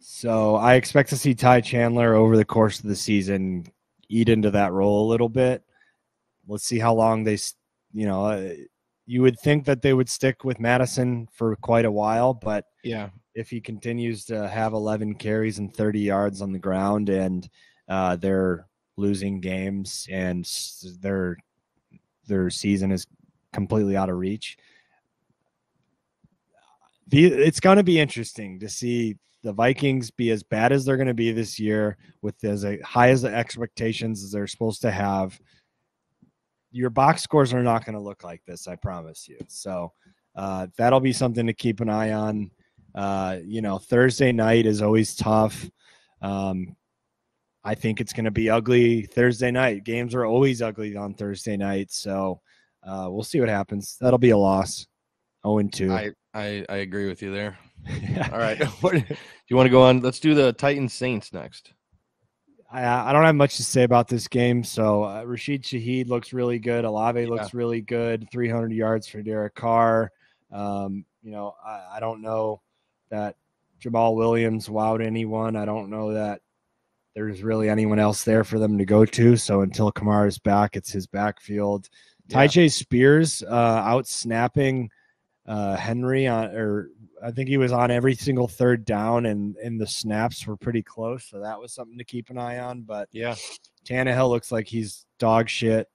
so I expect to see Ty Chandler over the course of the season eat into that role a little bit. Let's see how long they, you know, uh, you would think that they would stick with Mattison for quite a while, but Yeah, if he continues to have 11 carries and 30 yards on the ground and uh, they're losing games and their their season is completely out of reach the, it's going to be interesting to see the Vikings be as bad as they're going to be this year with as high as the expectations as they're supposed to have. Your box scores are not going to look like this I promise you. So uh, that'll be something to keep an eye on uh, you know, Thursday night is always tough. Um, I think it's going to be ugly Thursday night. Games are always ugly on Thursday night, so uh, we'll see what happens. That'll be a loss. Oh and two. I, I I agree with you there. All right, what, do you want to go on? Let's do the Titans Saints next. I, I don't have much to say about this game. So uh, Rashid Shaheed looks really good. Olave Yeah. looks really good. 300 yards for Derek Carr. Um, you know, I, I don't know that Jamaal Williams wowed anyone. I don't know that there's really anyone else there for them to go to. So until Kamara's back, it's his backfield. Yeah. Tyjae Spears uh, out snapping uh, Henry on, or I think he was on every single third down, and and the snaps were pretty close, so that was something to keep an eye on. But Yeah. Tannehill looks like he's dog shit.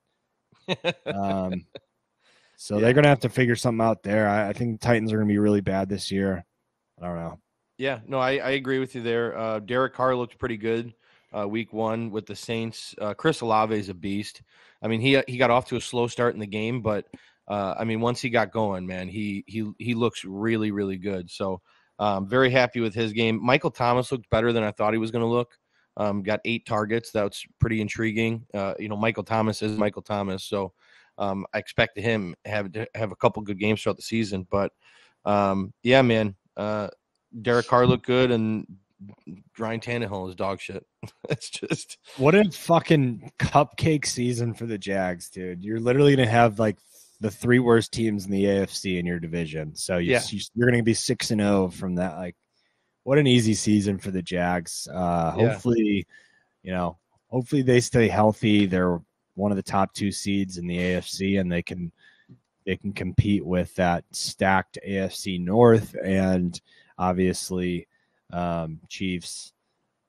Um, so Yeah. they're gonna have to figure something out there. I, I think the Titans are gonna be really bad this year. I don't know. Yeah, no, I, I agree with you there. Uh, Derek Carr looked pretty good uh, week one with the Saints. Uh, Chris Olave is a beast. I mean, he he got off to a slow start in the game, but uh, I mean, once he got going, man, he he he looks really really good. So, um, very happy with his game. Michael Thomas looked better than I thought he was going to look. Um, got eight targets. That's pretty intriguing. Uh, you know, Michael Thomas is Michael Thomas, so um, I expect him have to have a couple good games throughout the season. But um, yeah, man. Uh, Derek Carr looked good, and Ryan Tannehill is dog shit. it's just What a fucking cupcake season for the Jags, dude. You're literally to have like the three worst teams in the AFC in your division. So you, Yeah. you, you're going to be 6 and 0 from that like what an easy season for the Jags. Uh Yeah. hopefully, you know, hopefully they stay healthy. They're one of the top 2 seeds in the AFC and they can they can compete with that stacked AFC North and obviously um Chiefs.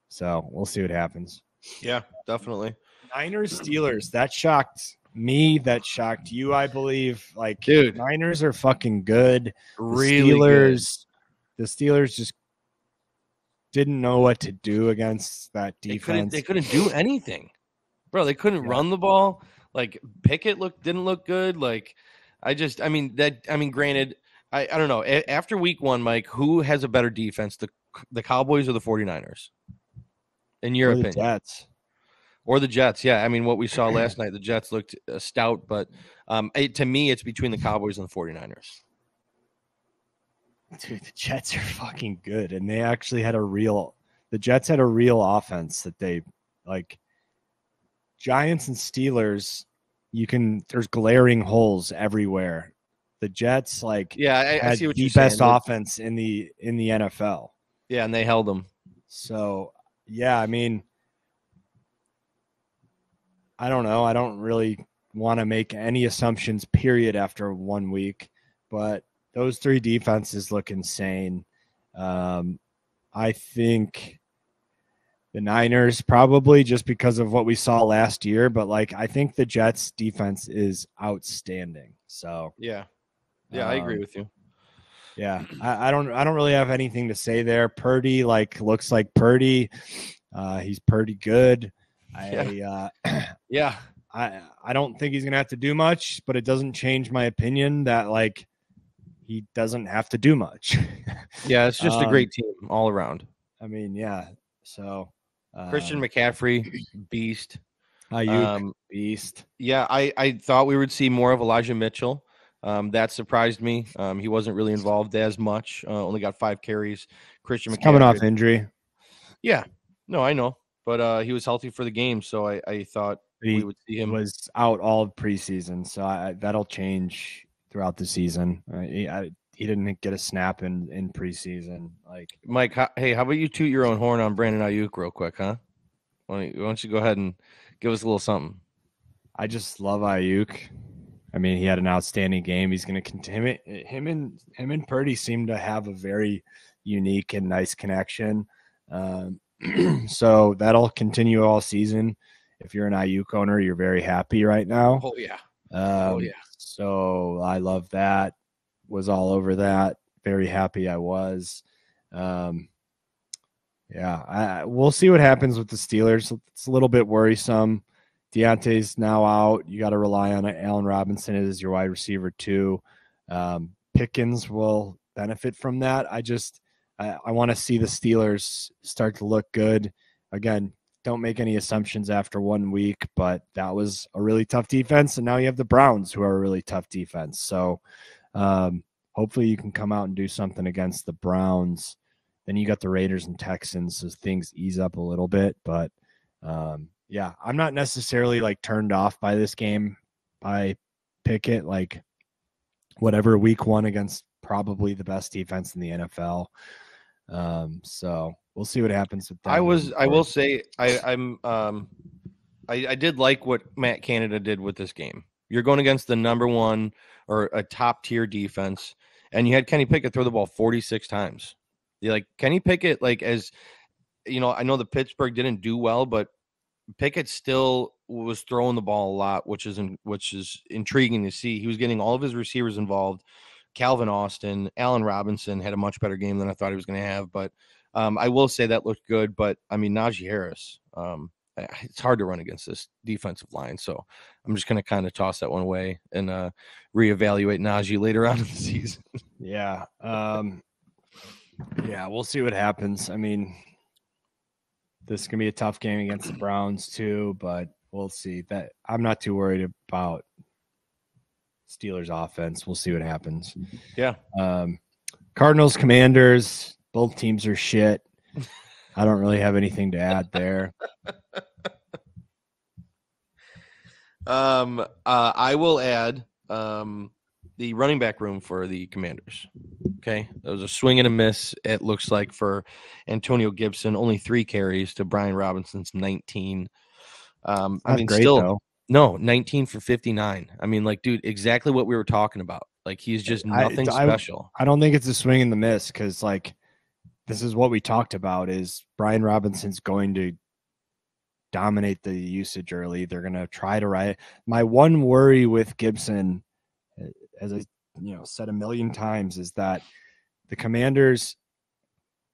So, we'll see what happens. yeah, definitely, Niners Steelers. That shocked me. That shocked you, I believe. Like, dude. Niners are fucking good. The Really good. Steelers. The Steelers just didn't know what to do against that They couldn't. defense. They couldn't do anything, bro. They couldn't Yeah. run the ball. Like Pickett looked didn't look good. Like I just, I mean that. I mean, granted, I I don't know. A- after week one, Mike, who has a better defense, the the Cowboys or the 49ers? In your Or the opinion, Jets. or the Jets. Yeah, I mean, what we saw last night, the Jets looked uh, stout, but um, it, to me, it's between the Cowboys and the 49ers. Dude, the Jets are fucking good, and they actually had a real. The Jets had a real offense that they like. Giants and Steelers, you can. There's glaring holes everywhere. The Jets like Yeah, I, I see what the you're saying. best saying. offense in the in the NFL. Yeah, and they held them. So yeah, I mean, I don't know. I don't really want to make any assumptions. Period. After one week, but those three defenses look insane. Um, I think the Niners probably just because of what we saw last year, but like I think the Jets defense is outstanding. So Yeah, yeah, I agree um, with you. yeah, I, I don't I don't really have anything to say there. Purdy like looks like Purdy. Uh, he's pretty good. I uh, Yeah, I I don't think he's gonna have to do much, but it doesn't change my opinion that like he doesn't have to do much. yeah, it's just a Um, great team all around. I mean, yeah. So Christian um, McCaffrey, beast. Aiyuk, Um, beast. yeah, I, I thought we would see more of Elijah Mitchell. Um, that surprised me. Um, he wasn't really involved as much. Uh, only got five carries. Christian He's McCaffrey. coming off injury. Yeah, no, I know, but uh, he was healthy for the game, so I, I thought He we would see him. was out all of preseason, so I, that'll change throughout the season. I, he didn't get a snap in in preseason. Like Mike, ho- hey, how about you toot your own horn on Brandon Aiyuk real quick, huh? Why don't, you, why don't you go ahead and give us a little something? I just love Aiyuk. I mean, he had an outstanding game. He's going to continue. Him and him and Purdy seem to have a very unique and nice connection. Um, so that'll continue all season. If you're an Aiyuk owner, you're very happy right now. Oh yeah, Um, yeah. So I love that. Was all over that. Very happy I was. Um, yeah, I, we'll see what happens with the Steelers. It's a little bit worrisome. Diontae's now out. You got to rely on Allen Robinson as your wide receiver too. Um, Pickens will benefit from that. I just I, I want to see the Steelers start to look good again. Don't make any assumptions after one week, but that was a really tough defense, and now you have the Browns, who are a really tough defense. So, um, hopefully, you can come out and do something against the Browns. Then you got the Raiders and Texans, so things ease up a little bit. But um, yeah, I'm not necessarily like turned off by this game by Pickett. Like whatever week one against probably the best defense in the NFL. Um, so we'll see what happens with that. I was. I will say. I, I'm. Um, I, I did like what Matt Canada did with this game. You're going against the number one or a top tier defense, and you had Kenny Pickett throw the ball 46 times. You like Kenny Pickett, like as you know, I know the Pittsburgh didn't do well, but Pickett still was throwing the ball a lot, which is in, which is intriguing to see. He was getting all of his receivers involved. Calvin Austin, Allen Robinson had a much better game than I thought he was going to have, but um, I will say that looked good. But I mean, Najee Harris, um, it's hard to run against this defensive line. So I'm just going to kind of toss that one away and uh, reevaluate Najee later on in the season. Yeah. Um, yeah, we'll see what happens. I mean, this is gonna be a tough game against the Browns too, but we'll see. That I'm not too worried about Steelers offense. We'll see what happens. Yeah. Um, Cardinals, Commanders, both teams are shit. I don't really have anything to add there. Um, uh, I will add um, the running back room for the Commanders. Okay, there was a swing and a miss. It looks like for Antonio Gibson, only three carries to Brian Robinson's 19. Um, I mean, great, still though. no 19 for 59. I mean, like, dude, exactly what we were talking about. Like, he's just I- nothing I- special. I don't think it's a swing and the miss because like this is what we talked about is Brian Robinson's going to dominate the usage early. They're gonna try to ride. My one worry with Gibson, as I you know said a million times, is that the commanders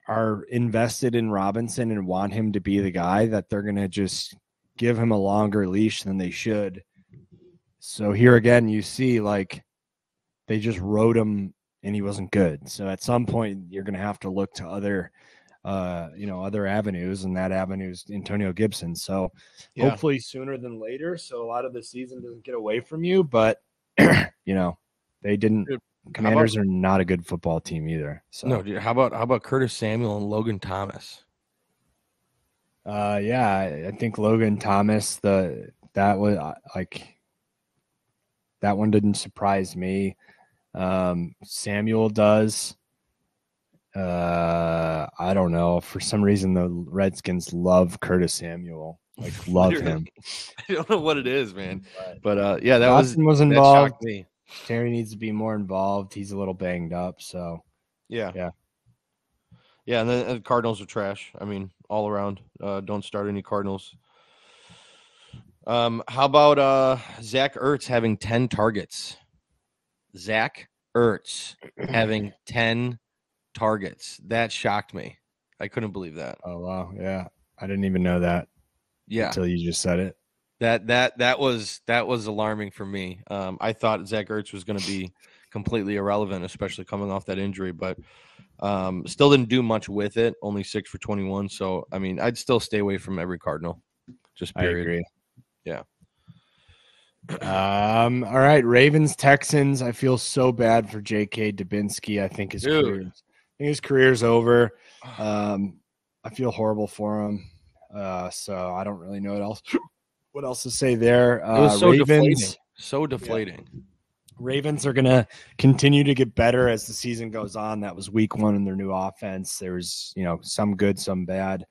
are invested in Robinson and want him to be the guy that they're gonna just give him a longer leash than they should. So here again, you see like they just rode him and he wasn't good. So at some point you're going to have to look to other uh you know other avenues and that avenue is Antonio Gibson. So Yeah. hopefully sooner than later so a lot of the season doesn't get away from you, but you know, they didn't Dude, Commanders are not a good football team either. So No, dude, how about how about Curtis Samuel and Logan Thomas? Uh, yeah, I I think Logan Thomas. The that was like that one didn't surprise me. Um, Samuel does. Uh, I don't know. For some reason, the Redskins love Curtis Samuel. Like love him. I don't know what it is, man. But But uh, yeah, that was Dotson was that involved. me. Terry needs to be more involved. He's a little banged up. So Yeah. Yeah. Yeah, and then uh, Cardinals are trash. I mean, all around. Uh, don't start any Cardinals. Um, how about uh Zach Ertz having 10 targets? Zach Ertz having 10 targets. That shocked me. I couldn't believe that. oh wow, yeah, I didn't even know that Yeah. until you just said it. That that that was that was alarming for me. Um, I thought Zach Ertz was going to be completely irrelevant, especially coming off that injury, but um, still didn't do much with it. Only six for twenty-one. So I mean, I'd still stay away from every Cardinal. Just I period. agree. Yeah. Um. All right, Ravens Texans. I feel so bad for J.K. Dubinsky. I think his Dude. career, I think his career's over. Um. I feel horrible for him. Uh. So I don't really know what else. What else to say there? Uh, It was so Ravens. deflating. So deflating. Ravens are going to continue to get better as the season goes on. That was week one in their new offense. There was, you know, some good, some bad.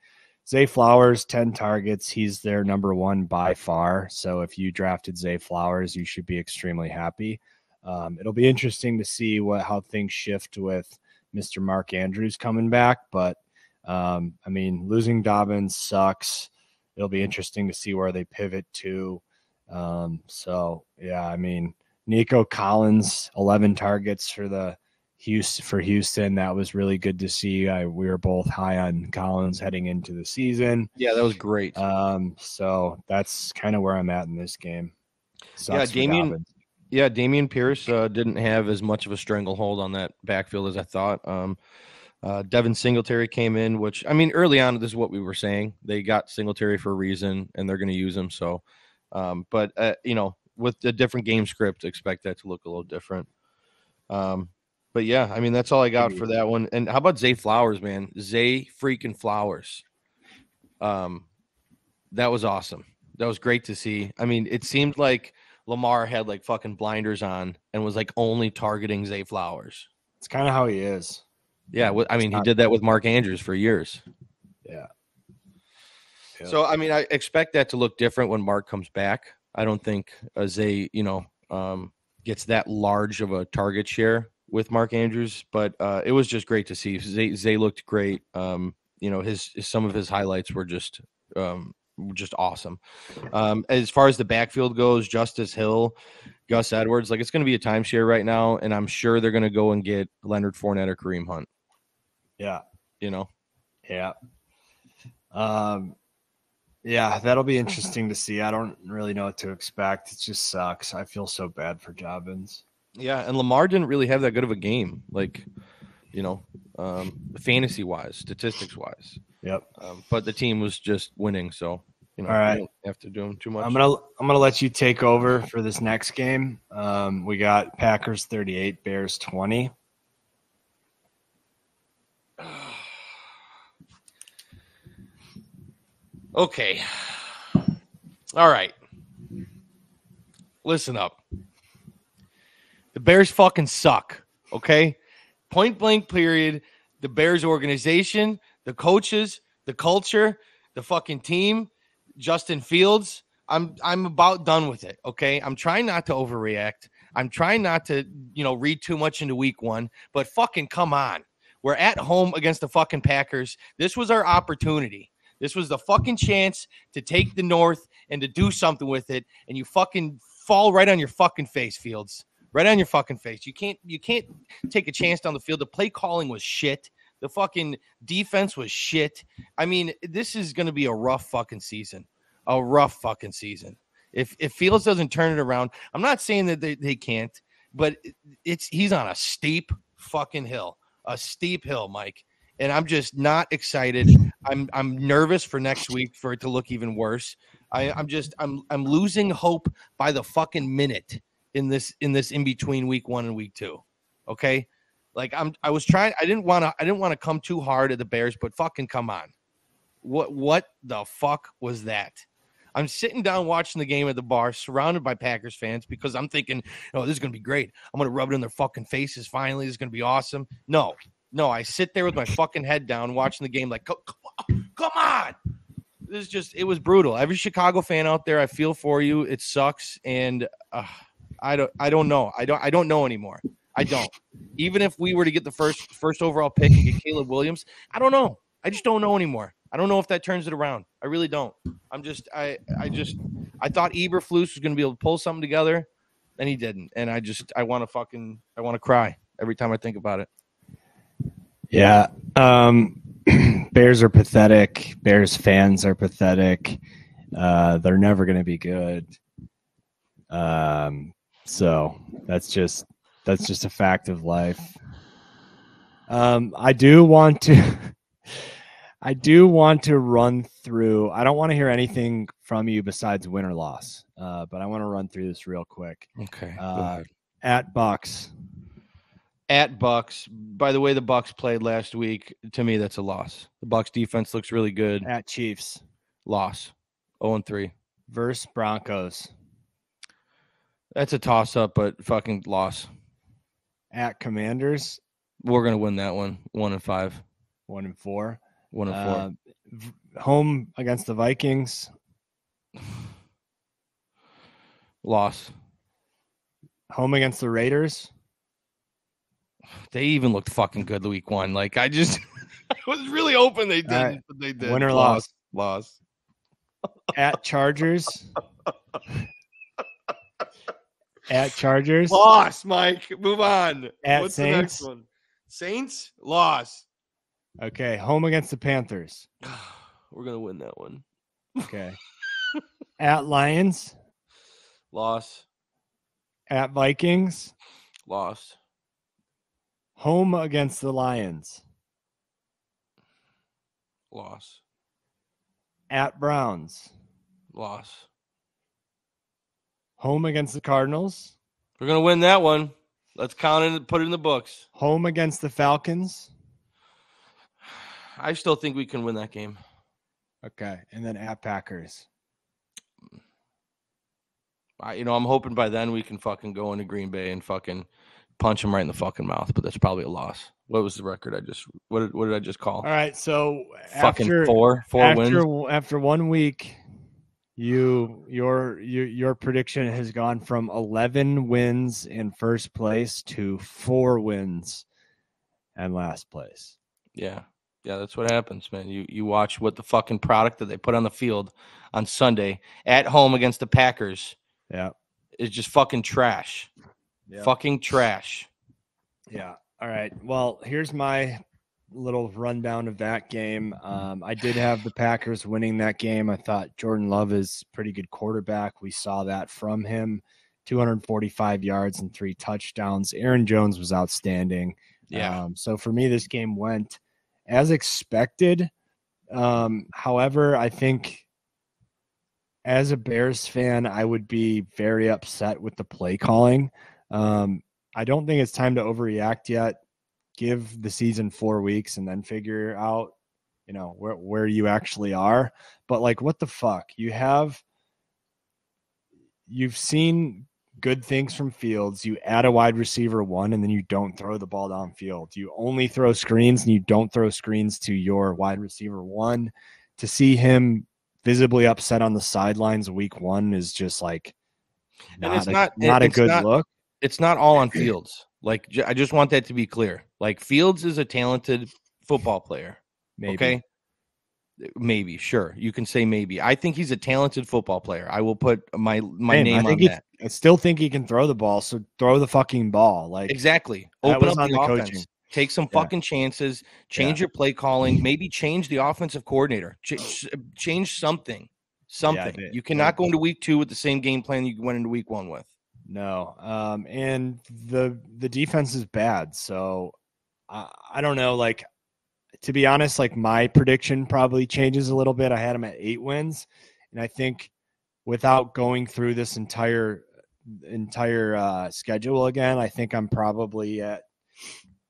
Zay Flowers, 10 targets. He's their number one by far. So if you drafted Zay Flowers, you should be extremely happy. Um, it'll be interesting to see what how things shift with Mr. Mark Andrews coming back. But um, I mean, losing Dobbins sucks. It'll be interesting to see where they pivot to. Um, so yeah, I mean, Nico Collins, 11 targets for the Houston for Houston. That was really good to see. I, we were both high on Collins heading into the season. Yeah, that was great. Um, so that's kind of where I'm at in this game. Sucks for Dameon- yeah, Dameon Pierce uh, didn't have as much of a stranglehold on that backfield as I thought. Um, uh, Devin Singletary came in, which I mean, early on, this is what we were saying. They got Singletary for a reason, and they're going to use him. So, um, but uh, you know, with a different game script, expect that to look a little different. Um, but yeah, I mean, that's all I got for that one. And how about Zay Flowers, man? Zay freaking Flowers. Um, that was awesome. That was great to see. I mean, it seemed like Lamar had like fucking blinders on and was like only targeting Zay Flowers. It's kind of how he is. Yeah, I mean, he did that with Mark Andrews for years. Yeah. Yeah. So, I mean, I expect that to look different when Mark comes back. I don't think Zay, you know, um, gets that large of a target share with Mark Andrews, but uh, it was just great to see. Zay, Zay looked great. Um, you know, his, his some of his highlights were just um, just awesome. Um, as far as the backfield goes, Justice Hill, Gus Edwards, like it's going to be a timeshare right now, and I'm sure they're going to go and get Leonard Fournette or Kareem Hunt. Yeah. You know, Yeah. Um, yeah, that'll be interesting to see. I don't really know what to expect. It just sucks. I feel so bad for Dobbins. Yeah. And Lamar didn't really have that good of a game, like you know, um, fantasy wise, statistics wise. Yep. Um, but the team was just winning, so you know, All right. you don't have to do them too much. I'm gonna I'm gonna let you take over for this next game. Um, we got Packers 38, Bears 20. Okay. All right. Listen up. The Bears fucking suck. Okay. Point blank, period. The Bears organization, the coaches, the culture, the fucking team, Justin Fields. I'm I'm about done with it. Okay. I'm trying not to overreact. I'm trying not to, you know, read too much into week one, but fucking come on. We're at home against the fucking Packers. This was our opportunity. This was the fucking chance to take the North and to do something with it, and you fucking fall right on your fucking face, Fields. Right on your fucking face. You can't you can't take a chance down the field. The play calling was shit. The fucking defense was shit. I mean, this is gonna be a rough fucking season. A rough fucking season. If if Fields doesn't turn it around, I'm not saying that they, they can't, but it's he's on a steep fucking hill. A steep hill, Mike and I'm just not excited. I'm I'm nervous for next week for it to look even worse. I, I'm just I'm I'm losing hope by the fucking minute in this in this in between week one and week two. Okay, like I'm I was trying. I didn't want to I didn't want to come too hard at the Bears, but fucking come on. What what the fuck was that? I'm sitting down watching the game at the bar, surrounded by Packers fans, because I'm thinking, oh, this is gonna be great. I'm gonna rub it in their fucking faces. Finally, this is gonna be awesome. No, no, I sit there with my fucking head down, watching the game. Like, come, on! This is just it was brutal. Every Chicago fan out there, I feel for you. It sucks, and uh, I don't, I don't know. I don't, I don't know anymore. I don't. Even if we were to get the first first overall pick and get Caleb Williams, I don't know. I just don't know anymore. I don't know if that turns it around. I really don't. I'm just, I, I just, I thought Eberflus was going to be able to pull something together, and he didn't. And I just, I want to fucking, I want to cry every time I think about it. Yeah. Um, Bears are pathetic. Bears fans are pathetic. Uh, they're never going to be good. Um, so that's just that's just a fact of life. Um, I do want to. I do want to run through. I don't want to hear anything from you besides win or loss, uh, but I want to run through this real quick. Okay. Uh, at Bucks, At Bucks. By the way, the Bucks played last week. To me, that's a loss. The Bucks defense looks really good. at Chiefs, Loss. 0 and 3. versus Broncos, That's a toss up, but fucking loss. at Commanders, We're gonna win that one. One and five. one and four. One and four. Uh, v- home against the Vikings, Loss. home against the Raiders, They even looked fucking good the week one. Like I just I was really hoping they didn't, right. but they did. Win or loss? Loss. at Chargers, at Chargers, Loss, Mike. Move on. At What's the next Saints? one? Saints? Loss. okay, home against the Panthers, We're gonna win that one. okay, at Lions, Loss. at Vikings, Loss. home against the Lions, Loss. at Browns, Loss. Home against the Cardinals, We're gonna win that one. Let's count it and put it in the books. home against the Falcons, I still think we can win that game. okay, and then at Packers. I, you know, I'm hoping by then we can fucking go into Green Bay and fucking punch them right in the fucking mouth. But that's probably a loss. What was the record I just? What did, what did I just call? All right, so fucking after four, four after wins. after one week, You your your your prediction has gone from 11 wins in first place to 4 wins and last place. Yeah. Yeah, that's what happens, man. You you watch what the fucking product that they put on the field on Sunday at home against the Packers Yeah. is just fucking trash. Yeah. Fucking trash. Yeah. All right. Well, here's my little rundown of that game. Um, I did have the Packers winning that game. I thought Jordan Love is pretty good quarterback. We saw that from him. 245 yards and three touchdowns. Aaron Jones was outstanding. Yeah. Um, so for me, this game went as expected. Um, however, I think as a Bears fan, I would be very upset with the play calling. Um, I don't think it's time to overreact yet. Give the season four weeks and then figure out, you know, where where you actually are. But like, what the fuck? You have you've seen good things from Fields. You add a wide receiver one, and then you don't throw the ball downfield. You only throw screens, and you don't throw screens to your wide receiver one. To see him visibly upset on the sidelines week one is just like not a, not- not a good not- look. It's not all on Fields. Like j- I just want that to be clear. Like Fields is a talented football player. Maybe. Okay. Maybe, sure. You can say maybe. I think he's a talented football player. I will put my my Same. name I think on he- that. I still think he can throw the ball, so throw the fucking ball. Like Exactly. Open up the, the offense. coaching. Take some Yeah. fucking chances. Change your play calling. Maybe change the offensive coordinator. Ch- change something. Something. they- you cannot go into week two with the same game plan you went into week one with. No, um, and the the defense is bad. So I, I don't know. Like to be honest, like my prediction probably changes a little bit. I had them at eight wins, and I think without going through this entire entire uh, schedule again, I think I'm probably at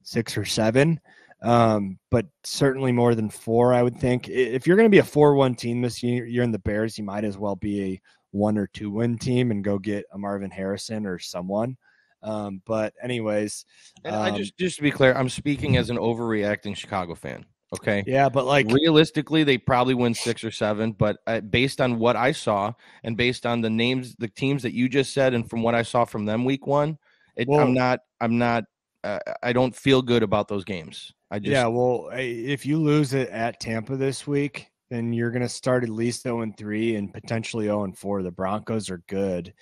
six or seven. Um, but certainly more than four, I would think. If you're going to be a four-one team this year, you're in the Bears. You might as well be a one or two win team and go get a Marvin Harrison or someone. Um, but anyways, And I um, just just to be clear, I'm speaking as an overreacting Chicago fan. Okay. yeah, but like realistically they probably win six or seven but uh, based on what i saw and based on the names the teams that you just said and from what i saw from them week one it, Well- i'm not i'm not uh, i don't feel good about those games i just yeah, well, if you lose it at Tampa this week, then you're going to start at least 0 and 3 and potentially 0 and 4. The Broncos are good.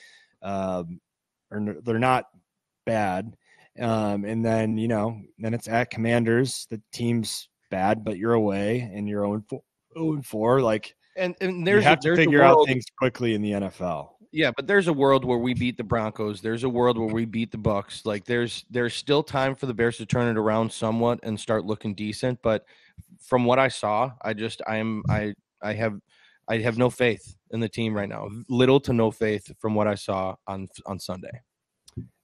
Um, or they're not bad. Um, and then, you know, then it's at Commanders. The team's bad, but you're away and you're 0 and 4. 0 and 4. Like, and, and there's you have to there's figure out things quickly in the NFL. yeah but there's a world where we beat the broncos there's a world where we beat the bucks like there's there's still time for the bears to turn it around somewhat and start looking decent but from what i saw i just i'm i i have i have no faith in the team right now little to no faith from what i saw on on sunday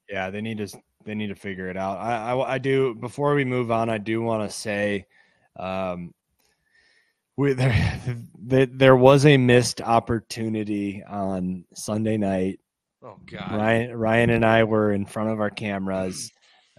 Yeah, they need to they need to figure it out. I I, I do before we move on. I do want to say, um, we there, there was a missed opportunity on Sunday night. oh god Ryan Ryan and I were in front of our cameras.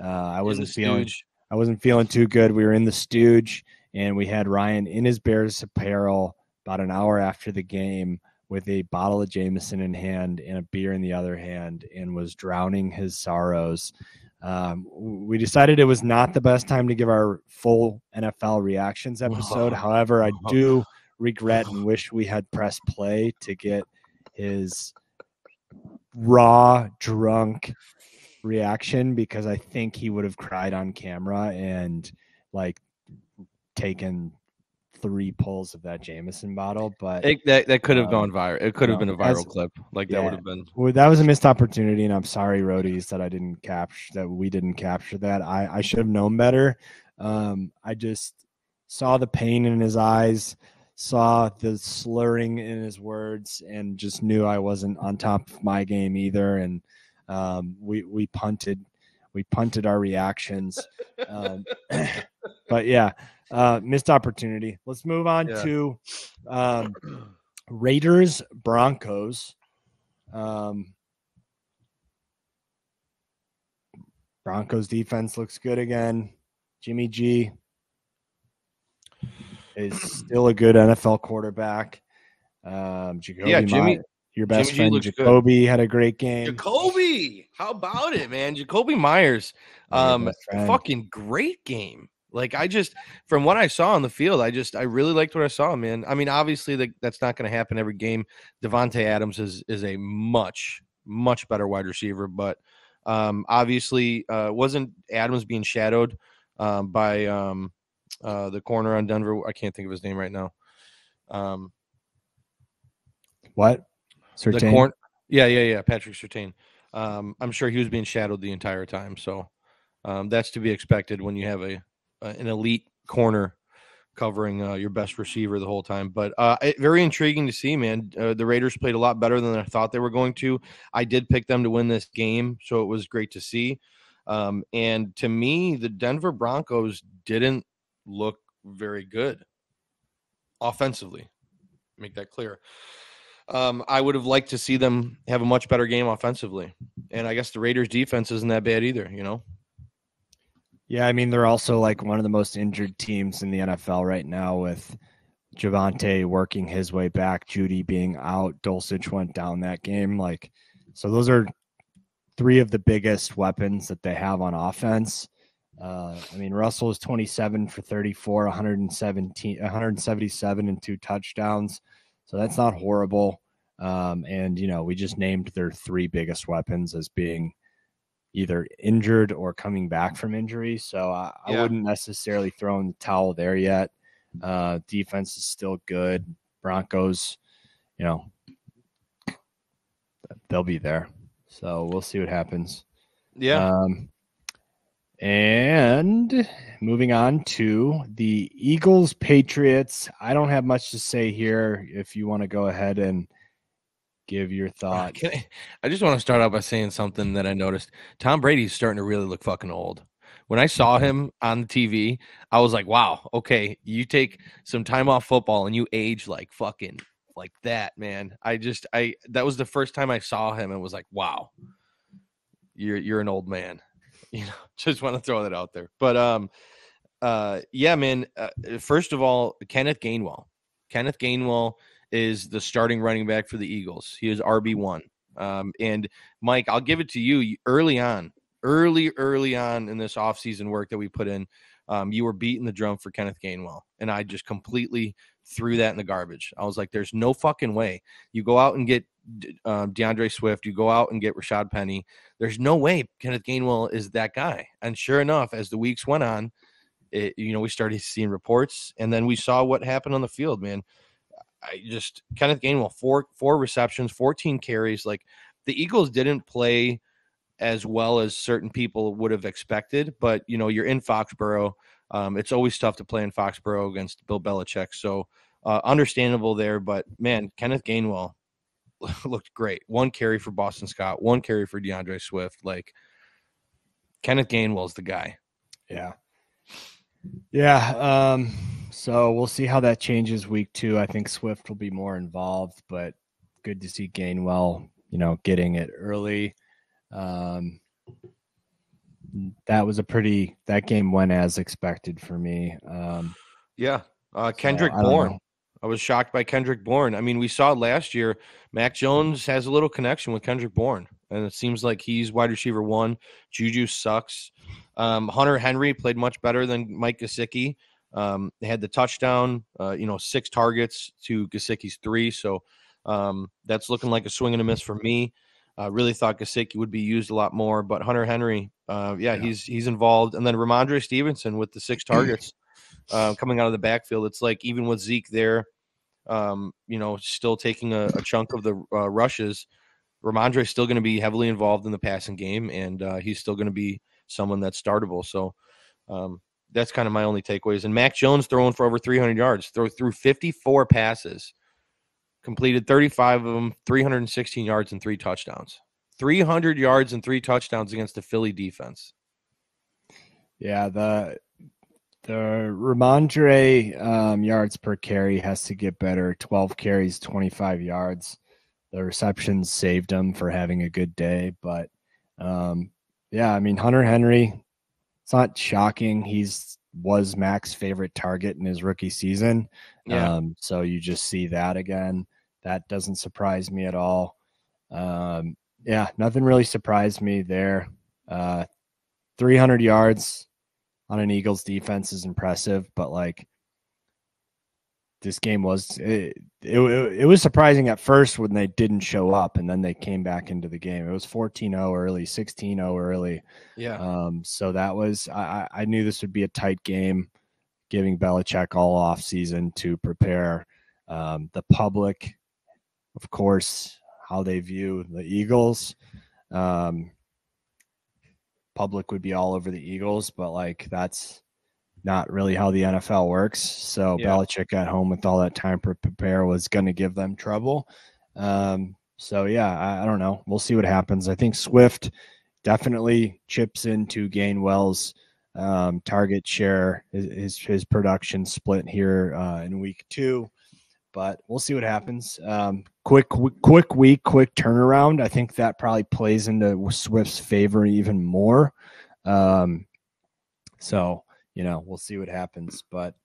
Uh, I wasn't feeling. I wasn't feeling too good. We were in the stooge and we had Ryan in his Bears apparel about an hour after the game with a bottle of Jameson in hand and a beer in the other hand and was drowning his sorrows. Um, we decided it was not the best time to give our full NFL reactions episode. However, I do regret and wish we had press play to get his raw, drunk reaction because I think he would have cried on camera and like taken three pulls of that Jameson bottle. But It, that that could have Um, gone viral. It could have no, been a viral clip. Like that would have been. well, that was a missed opportunity, and I'm sorry, roadies, that I didn't capture that we didn't capture that. I, I should have known better. Um, I just saw the pain in his eyes, saw the slurring in his words, and just knew I wasn't on top of my game either. And um, we we punted, we punted our reactions. Um, but yeah, uh, missed opportunity. Let's move on Yeah. to um, Raiders Broncos. Um, Broncos defense looks good again. Jimmy G is still a good NFL quarterback. Um, Jakobi Yeah, Jimmy- My- your best Jimmy friend looks good. Jakobi had a great game. Jakobi, how about it, man? Jakobi Meyers, um, fucking great game. Like I just, from what I saw on the field, I just, I really liked what I saw, man. I mean, obviously, that that's not going to happen every game. Davante Adams is is a much much better wide receiver, but um, obviously, uh, wasn't Adams being shadowed um, by um, uh, the corner on Denver? I can't think of his name right now. Um, What? the Surtain? corn yeah yeah yeah patrick Surtain. um i'm sure he was being shadowed the entire time so um that's to be expected when you have a, a an elite corner covering uh, your best receiver the whole time. But uh it, very intriguing to see man. Uh, the raiders played a lot better than i thought they were going to. I did pick them to win this game so it was great to see. Um and to me the denver broncos didn't look very good offensively make that clear. Um, I would have liked to see them have a much better game offensively. And I guess the Raiders defense isn't that bad either, you know? Yeah, I mean they're also like one of the most injured teams in the NFL right now with Javonte working his way back, Jeudy being out, Dulcich went down that game. Like so those are three of the biggest weapons that they have on offense. Uh, I mean Russell is 27 for 34, 117 177 and two touchdowns. So that's not horrible. Um, and you know, we just named their three biggest weapons as being either injured or coming back from injury. So I, I wouldn't necessarily throw in the towel there yet. Uh, defense is still good. Broncos, you know, they'll be there. So we'll see what happens. Yeah. Um, and moving on to the Eagles Patriots. I don't have much to say here. If you want to go ahead and give your thought. Can I, I just want to start out by saying something that I noticed. Tom Brady's starting to really look fucking old. When I saw him on the TV, I was like, wow, okay, you take some time off football and you age like fucking like that, man. I just I that was the first time I saw him and was like, wow. You're you're an old man. You know, just want to throw that out there. But um uh yeah, man, uh, first of all, Kenneth Gainwell. Kenneth Gainwell is the starting running back for the Eagles. He is RB1. Um, and Mike, I'll give it to you You- early on, early, early on in this offseason work that we put in. Um, you were beating the drum for Kenneth Gainwell, and I just completely threw that in the garbage. I was like, there's no fucking way. You go out and get um, D'Andre Swift, you go out and get Rashaad Penny. There's no way Kenneth Gainwell is that guy. And sure enough, as the weeks went on, it, you know, we started seeing reports, and then we saw what happened on the field, man. I just Kenneth Gainwell four four receptions, 14 carries. Like the Eagles didn't play as well as certain people would have expected, but you know, you're in Foxborough. Um, it's always tough to play in Foxborough against Bill Belichick. So uh, understandable there, but man, Kenneth Gainwell looked great. One carry for Boston Scott, one carry for D'Andre Swift. Like Kenneth Gainwell's the guy. Yeah. Yeah. Um, so we'll see how that changes week two. I think Swift will be more involved, but good to see Gainwell, you know, getting it early. Um, that was a pretty that game went as expected for me. Um, Yeah. Uh, Kendrick I don't Bourne. know. I was shocked by Kendrick Bourne. I mean, we saw last year, Mac Jones has a little connection with Kendrick Bourne, and it seems like he's wide receiver one. Juju sucks. Um, Hunter Henry played much better than Mike Gesicki. Um, they had the touchdown, uh, you know, six targets to Gesicki's three. So um, that's looking like a swing and a miss for me. I really thought Gesicki would be used a lot more, but Hunter Henry, uh, yeah, Yeah. he's he's involved. And then Rhamondre Stevenson with the six targets uh, coming out of the backfield. It's like even with Zeke there, um, you know, still taking a, a chunk of the uh, rushes. Rhamondre is still going to be heavily involved in the passing game, and uh, he's still going to be someone that's startable. So um, that's kind of my only takeaways. And Mac Jones throwing for over 300 yards, throw through 54 passes, completed 35 of them, 316 yards and three touchdowns. 300 yards and three touchdowns against the Philly defense. yeah, the the Rhamondre um, yards per carry has to get better. Twelve carries, twenty five yards. The receptions saved him for having a good day, but um, yeah, I mean Hunter Henry. It's not shocking. He's was Mac's favorite target in his rookie season. Yeah. Um, so you just see that again. that doesn't surprise me at all. Um, yeah, nothing really surprised me there. Uh, 300 yards on an Eagles defense is impressive, but like this game was it, it, it was surprising at first when they didn't show up and then they came back into the game. It was 14-0 early, 16-0 early. Yeah. Um, so that was I, I knew this would be a tight game, giving Belichick all off season to prepare. Um, the public, of course, how they view the Eagles. Um, public would be all over the Eagles, but like that's not really how the NFL works. So Yeah. Belichick at home with all that time to prepare was going to give them trouble. Um, so yeah, I, I don't know. We'll see what happens. I think Swift definitely chips into Gainwell's um, target share, his, his production split here uh, in week two. But we'll see what happens. Um, quick, quick, quick week, quick turnaround. I think that probably plays into Swift's favor even more. Um, so you know, we'll see what happens. But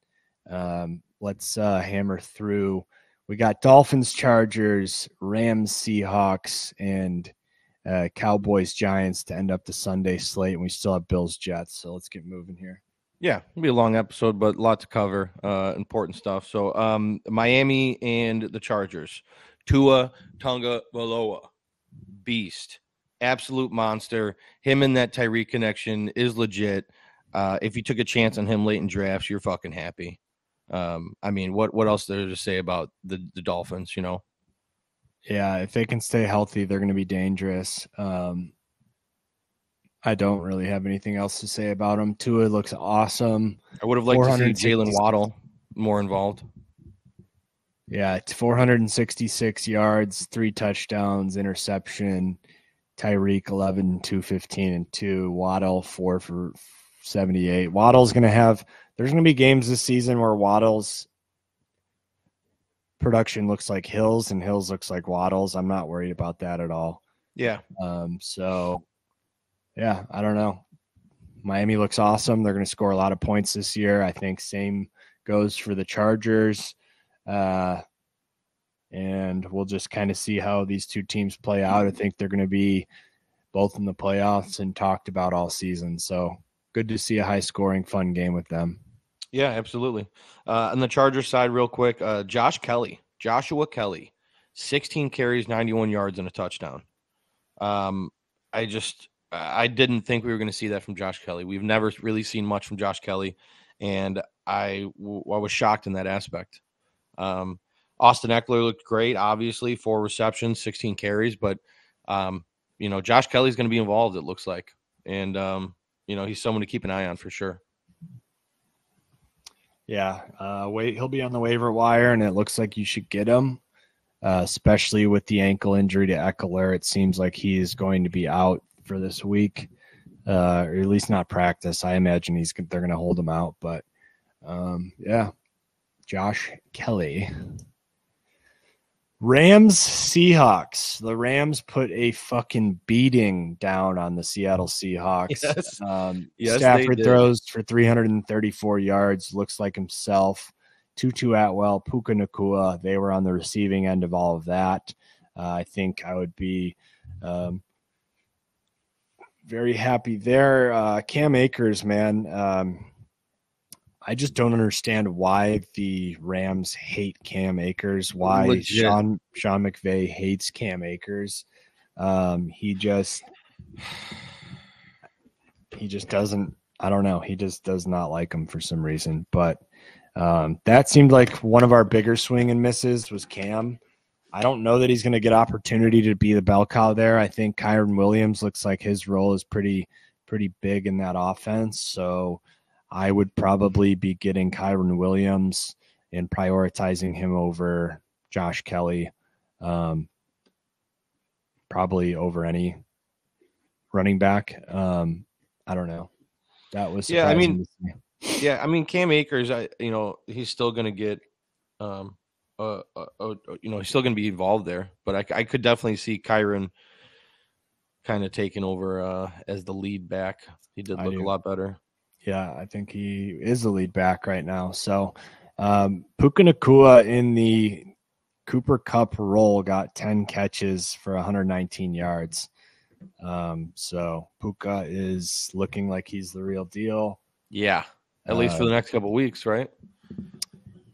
um, let's uh, hammer through. We got Dolphins, Chargers, Rams, Seahawks, and uh, Cowboys, Giants to end up the Sunday slate. And we still have Bills, Jets. So let's get moving here. Yeah, it'll be a long episode, but a lot to cover. Uh, important stuff. So, um, Miami and the Chargers. Tua Tonga Valoa, beast, absolute monster. Him and that Tyreek connection is legit. Uh, if you took a chance on him late in drafts, you're fucking happy. Um, I mean, what what else there to say about the the Dolphins? You know, Yeah, if they can stay healthy, they're going to be dangerous. Um, I don't really have anything else to say about them. Tua looks awesome. I would have liked to see Jaylen Waddle more involved. Yeah, it's 466 yards, three touchdowns, interception. Tyreek 11, 215, and 2. Waddle 4 for 78. Waddle's going to have, there's going to be games this season where Waddle's production looks like Hills and Hills looks like Waddle's. I'm not worried about that at all. Yeah, Um, so, yeah, I don't know. Miami looks awesome. They're going to score a lot of points this year. I think same goes for the Chargers. Uh, and we'll just kind of see how these two teams play out. I think they're going to be both in the playoffs and talked about all season. So good to see a high scoring, fun game with them. Yeah, absolutely. Uh, on the Chargers side, real quick, uh, Josh Kelley, Joshua Kelley, 16 carries, 91 yards, and a touchdown. Um, I just, I didn't think we were going to see that from Josh Kelley. We've never really seen much from Josh Kelley, and I, w- I was shocked in that aspect. Um, Austin Ekeler looked great, obviously, four receptions, 16 carries, but, um, you know, Josh Kelley's going to be involved, it looks like. And, um, you know, he's someone to keep an eye on for sure. Yeah, uh, wait, he'll be on the waiver wire, and it looks like you should get him, uh, especially with the ankle injury to Ekeler. It seems like he is going to be out for this week, uh, or at least not practice. I imagine he's they're going to hold him out, but um, yeah, Josh Kelley. Rams Seahawks. The Rams put a fucking beating down on the Seattle Seahawks. Yes. Um, Yes, Stafford throws for 334 yards. Looks like himself. Tutu Atwell, Puka Nacua. They were on the receiving end of all of that. Uh, I think I would be um, very happy there. Uh, Cam Akers, man. Um, I just don't understand why the Rams hate Cam Akers. Why Legit. Sean Sean McVay hates Cam Akers. Um, he just he just doesn't. I don't know. He just does not like him for some reason. But um, that seemed like one of our bigger swing and misses was Cam. I don't know that he's going to get opportunity to be the bell cow there. I think Kyren Williams looks like his role is pretty pretty big in that offense. So I would probably be getting Kyren Williams and prioritizing him over Josh Kelley, um, probably over any running back. Um, I don't know. That was Yeah, I mean. Yeah, I mean Cam Akers, I you know he's still going to get, um, uh, uh, uh, you know he's still going to be involved there, but I, I could definitely see Kyren kind of taking over uh, as the lead back. He did look a lot better. Yeah, I think he is the lead back right now. So um, Puka Nacua in the Cooper Kupp role got 10 catches for 119 yards. Um, so Puka is looking like he's the real deal. Yeah, at least for the Uh, next couple weeks, right?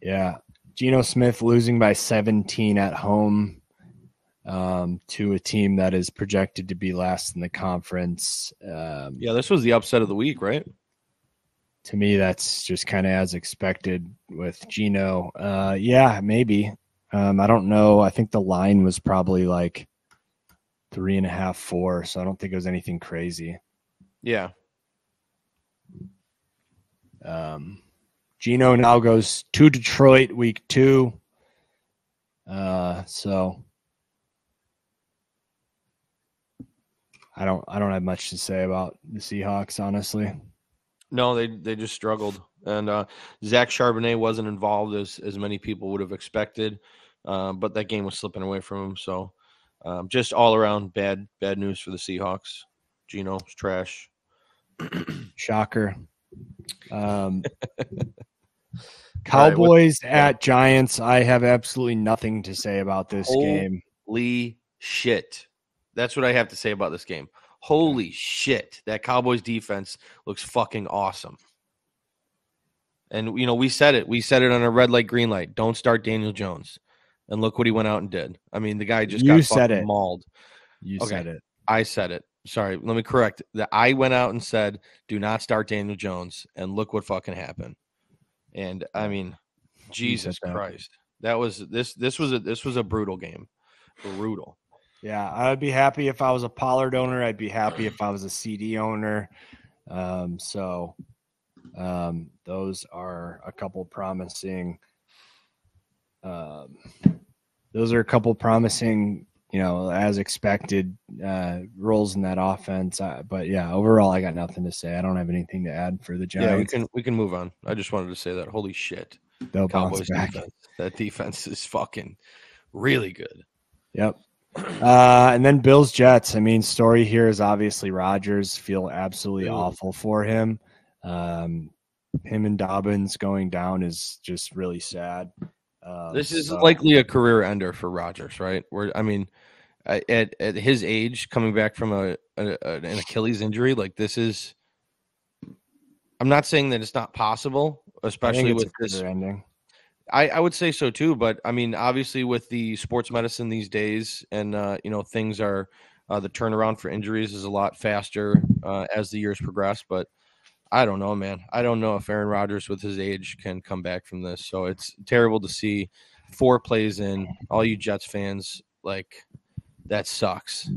Yeah. Geno Smith losing by 17 at home um, to a team that is projected to be last in the conference. Um, Yeah, this was the upset of the week, right? To me, that's just kind of as expected with Geno. Uh, yeah, maybe. Um, I don't know. I think the line was probably like three and a half, four. So I don't think it was anything crazy. Yeah, Um, Geno now goes to Detroit week two. Uh, so I don't I don't have much to say about the Seahawks, honestly. No, they they just struggled, and uh, Zach Charbonnet wasn't involved as as many people would have expected, uh, but that game was slipping away from him. So, um, just all around bad bad news for the Seahawks. Geno's trash. Shocker. Um, Cowboys at Giants. I have absolutely nothing to say about this Oh. game. Holy shit. That's what I have to say about this game. Holy shit. That Cowboys defense looks fucking awesome. And you know, we said it. We said it on a red light, green light. Don't start Daniel Jones. And look what he went out and did. I mean, the guy just You got said fucking it. mauled. You Okay. said it. I said it. Sorry, let me correct. That I went out and said, "Do not start Daniel Jones," and look what fucking happened. And I mean, Jesus that. Christ, that was this. This was a this was a brutal game, brutal. Yeah, I would be happy if I was a Pollard owner. I'd be happy if I was a CeeDee owner. Um, so um, those are a couple promising. Um, those are a couple promising, you know, as expected uh, roles in that offense. Uh, but yeah, overall, I got nothing to say. I don't have anything to add for the Yeah, we can we can move on. I just wanted to say that. Holy shit, They'll Cowboys defense. That defense is fucking really good. Yep. Uh, and then Bills Jets. I mean, story here is obviously Rodgers. Feel absolutely awful for him. Um, him and Dobbins going down is just really sad. Um, This is so- likely a career ender for Rodgers, right? Where I mean, at at his age, coming back from a, a an Achilles injury, like this is. I'm not saying that it's not possible, especially with this. ending. I, I would say so too, but I mean, obviously, with the sports medicine these days, and uh, you know, things are uh, the turnaround for injuries is a lot faster uh, as the years progress. But I don't know, man. I don't know if Aaron Rodgers, with his age, can come back from this. So it's terrible to see four plays in. All you Jets fans, like that sucks.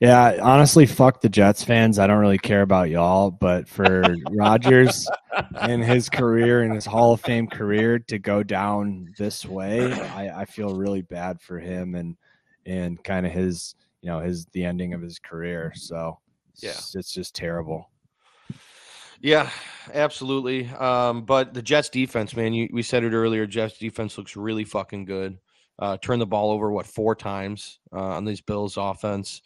Yeah, honestly, fuck the Jets fans. I don't really care about y'all, but for Rodgers and his career and his Hall of Fame career to go down this way, I, I feel really bad for him and and kind of his, you know, his the ending of his career. So Yeah. it's, it's just terrible. Yeah, absolutely. Um, but the Jets defense, man, you, we said it earlier. Jets defense looks really fucking good. Uh, turned the ball over what four times uh, on these Bills offense.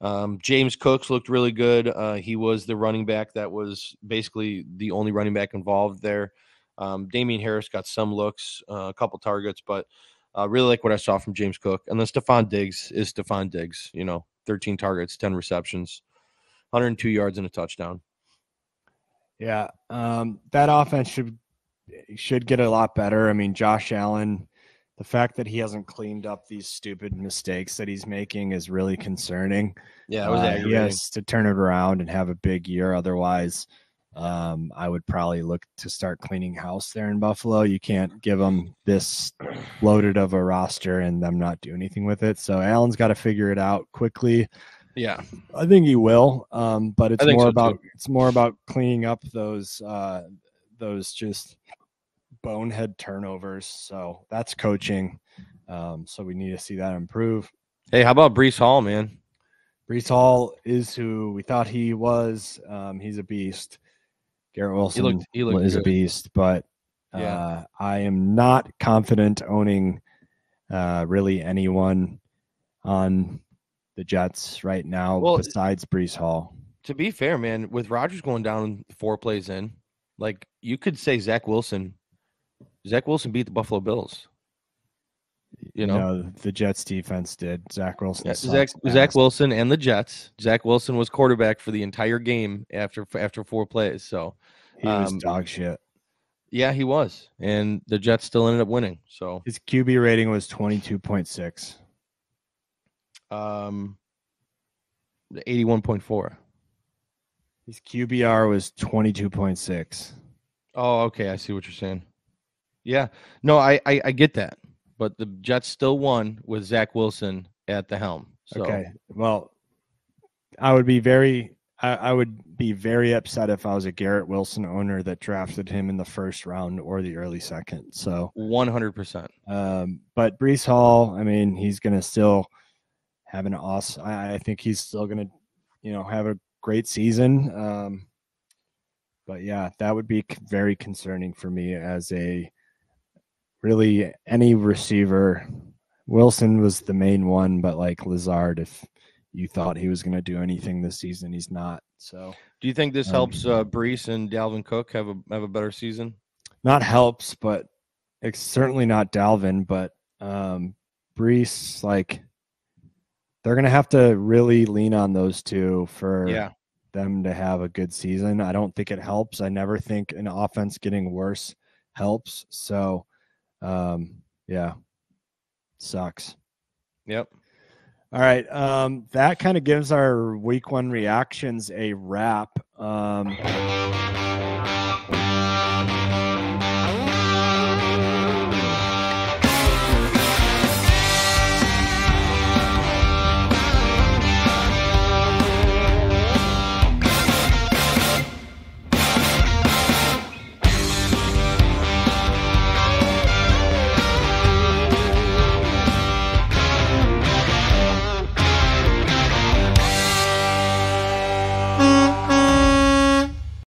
Um, James Cooks looked really good. Uh, he was the running back that was basically the only running back involved there. Um, Damien Harris got some looks, uh, a couple targets, but uh, really like what I saw from James Cook. And then Stefon Diggs is Stefon Diggs. You know, 13 targets, 10 receptions, 102 yards and a touchdown. Yeah, um, that offense should should get a lot better. I mean, Josh Allen, the fact that he hasn't cleaned up these stupid mistakes that he's making is really concerning. Yeah, Uh, he aggravating. has to turn it around and have a big year. Otherwise, um, I would probably look to start cleaning house there in Buffalo. You can't give them this loaded of a roster and them not do anything with it. So Allen's got to figure it out quickly. Yeah. I think he will, um, but it's more so, about it's more about cleaning up those uh, those just bonehead turnovers. So that's coaching. Um, so we need to see that improve. Hey, how about Breece Hall, man? Breece Hall is who we thought he was. Um, he's a beast. Garrett Wilson looked- he looked is a beast, but uh, Yeah. I am not confident owning uh, really anyone on the Jets right now Well, besides Breece Hall. To be fair, man, with Rodgers going down four plays in, like you could say Zach Wilson. Zach Wilson beat the Buffalo Bills. You know, the Jets defense did. Zach Wilson. Yeah, Zach. Zach Wilson and the Jets. Zach Wilson was quarterback for the entire game after after four plays. So He was um, dog shit. yeah, he was, and the Jets still ended up winning. So His QB rating was twenty two point six. um, eighty one point four. His QBR was twenty two point six. Oh, okay. I see what you're saying. Yeah. No, I, I I get that, but the Jets still won with Zach Wilson at the helm. So Okay. Well, I would be very I, I would be very upset if I was a Garrett Wilson owner that drafted him in the first round or the early second. So one hundred percent. um but Breece Hall, I mean, he's gonna still have an awesome I, I think he's still gonna, you know, have a great season. Um but yeah, that would be very concerning for me as a really any receiver. Wilson was the main one, but like Lazard, if you thought he was going to do anything this season, he's not. So Do you think this Um, helps uh, Breece and Dalvin Cook have a have a better season? not helps, but it's certainly not Dalvin. But um, Breece, like they're going to have to really lean on those two for Yeah. them to have a good season. I don't think it helps. I never think an offense getting worse helps. So, um, yeah, sucks. Yep. All right. Um, that kind of gives our week one reactions a wrap. Um,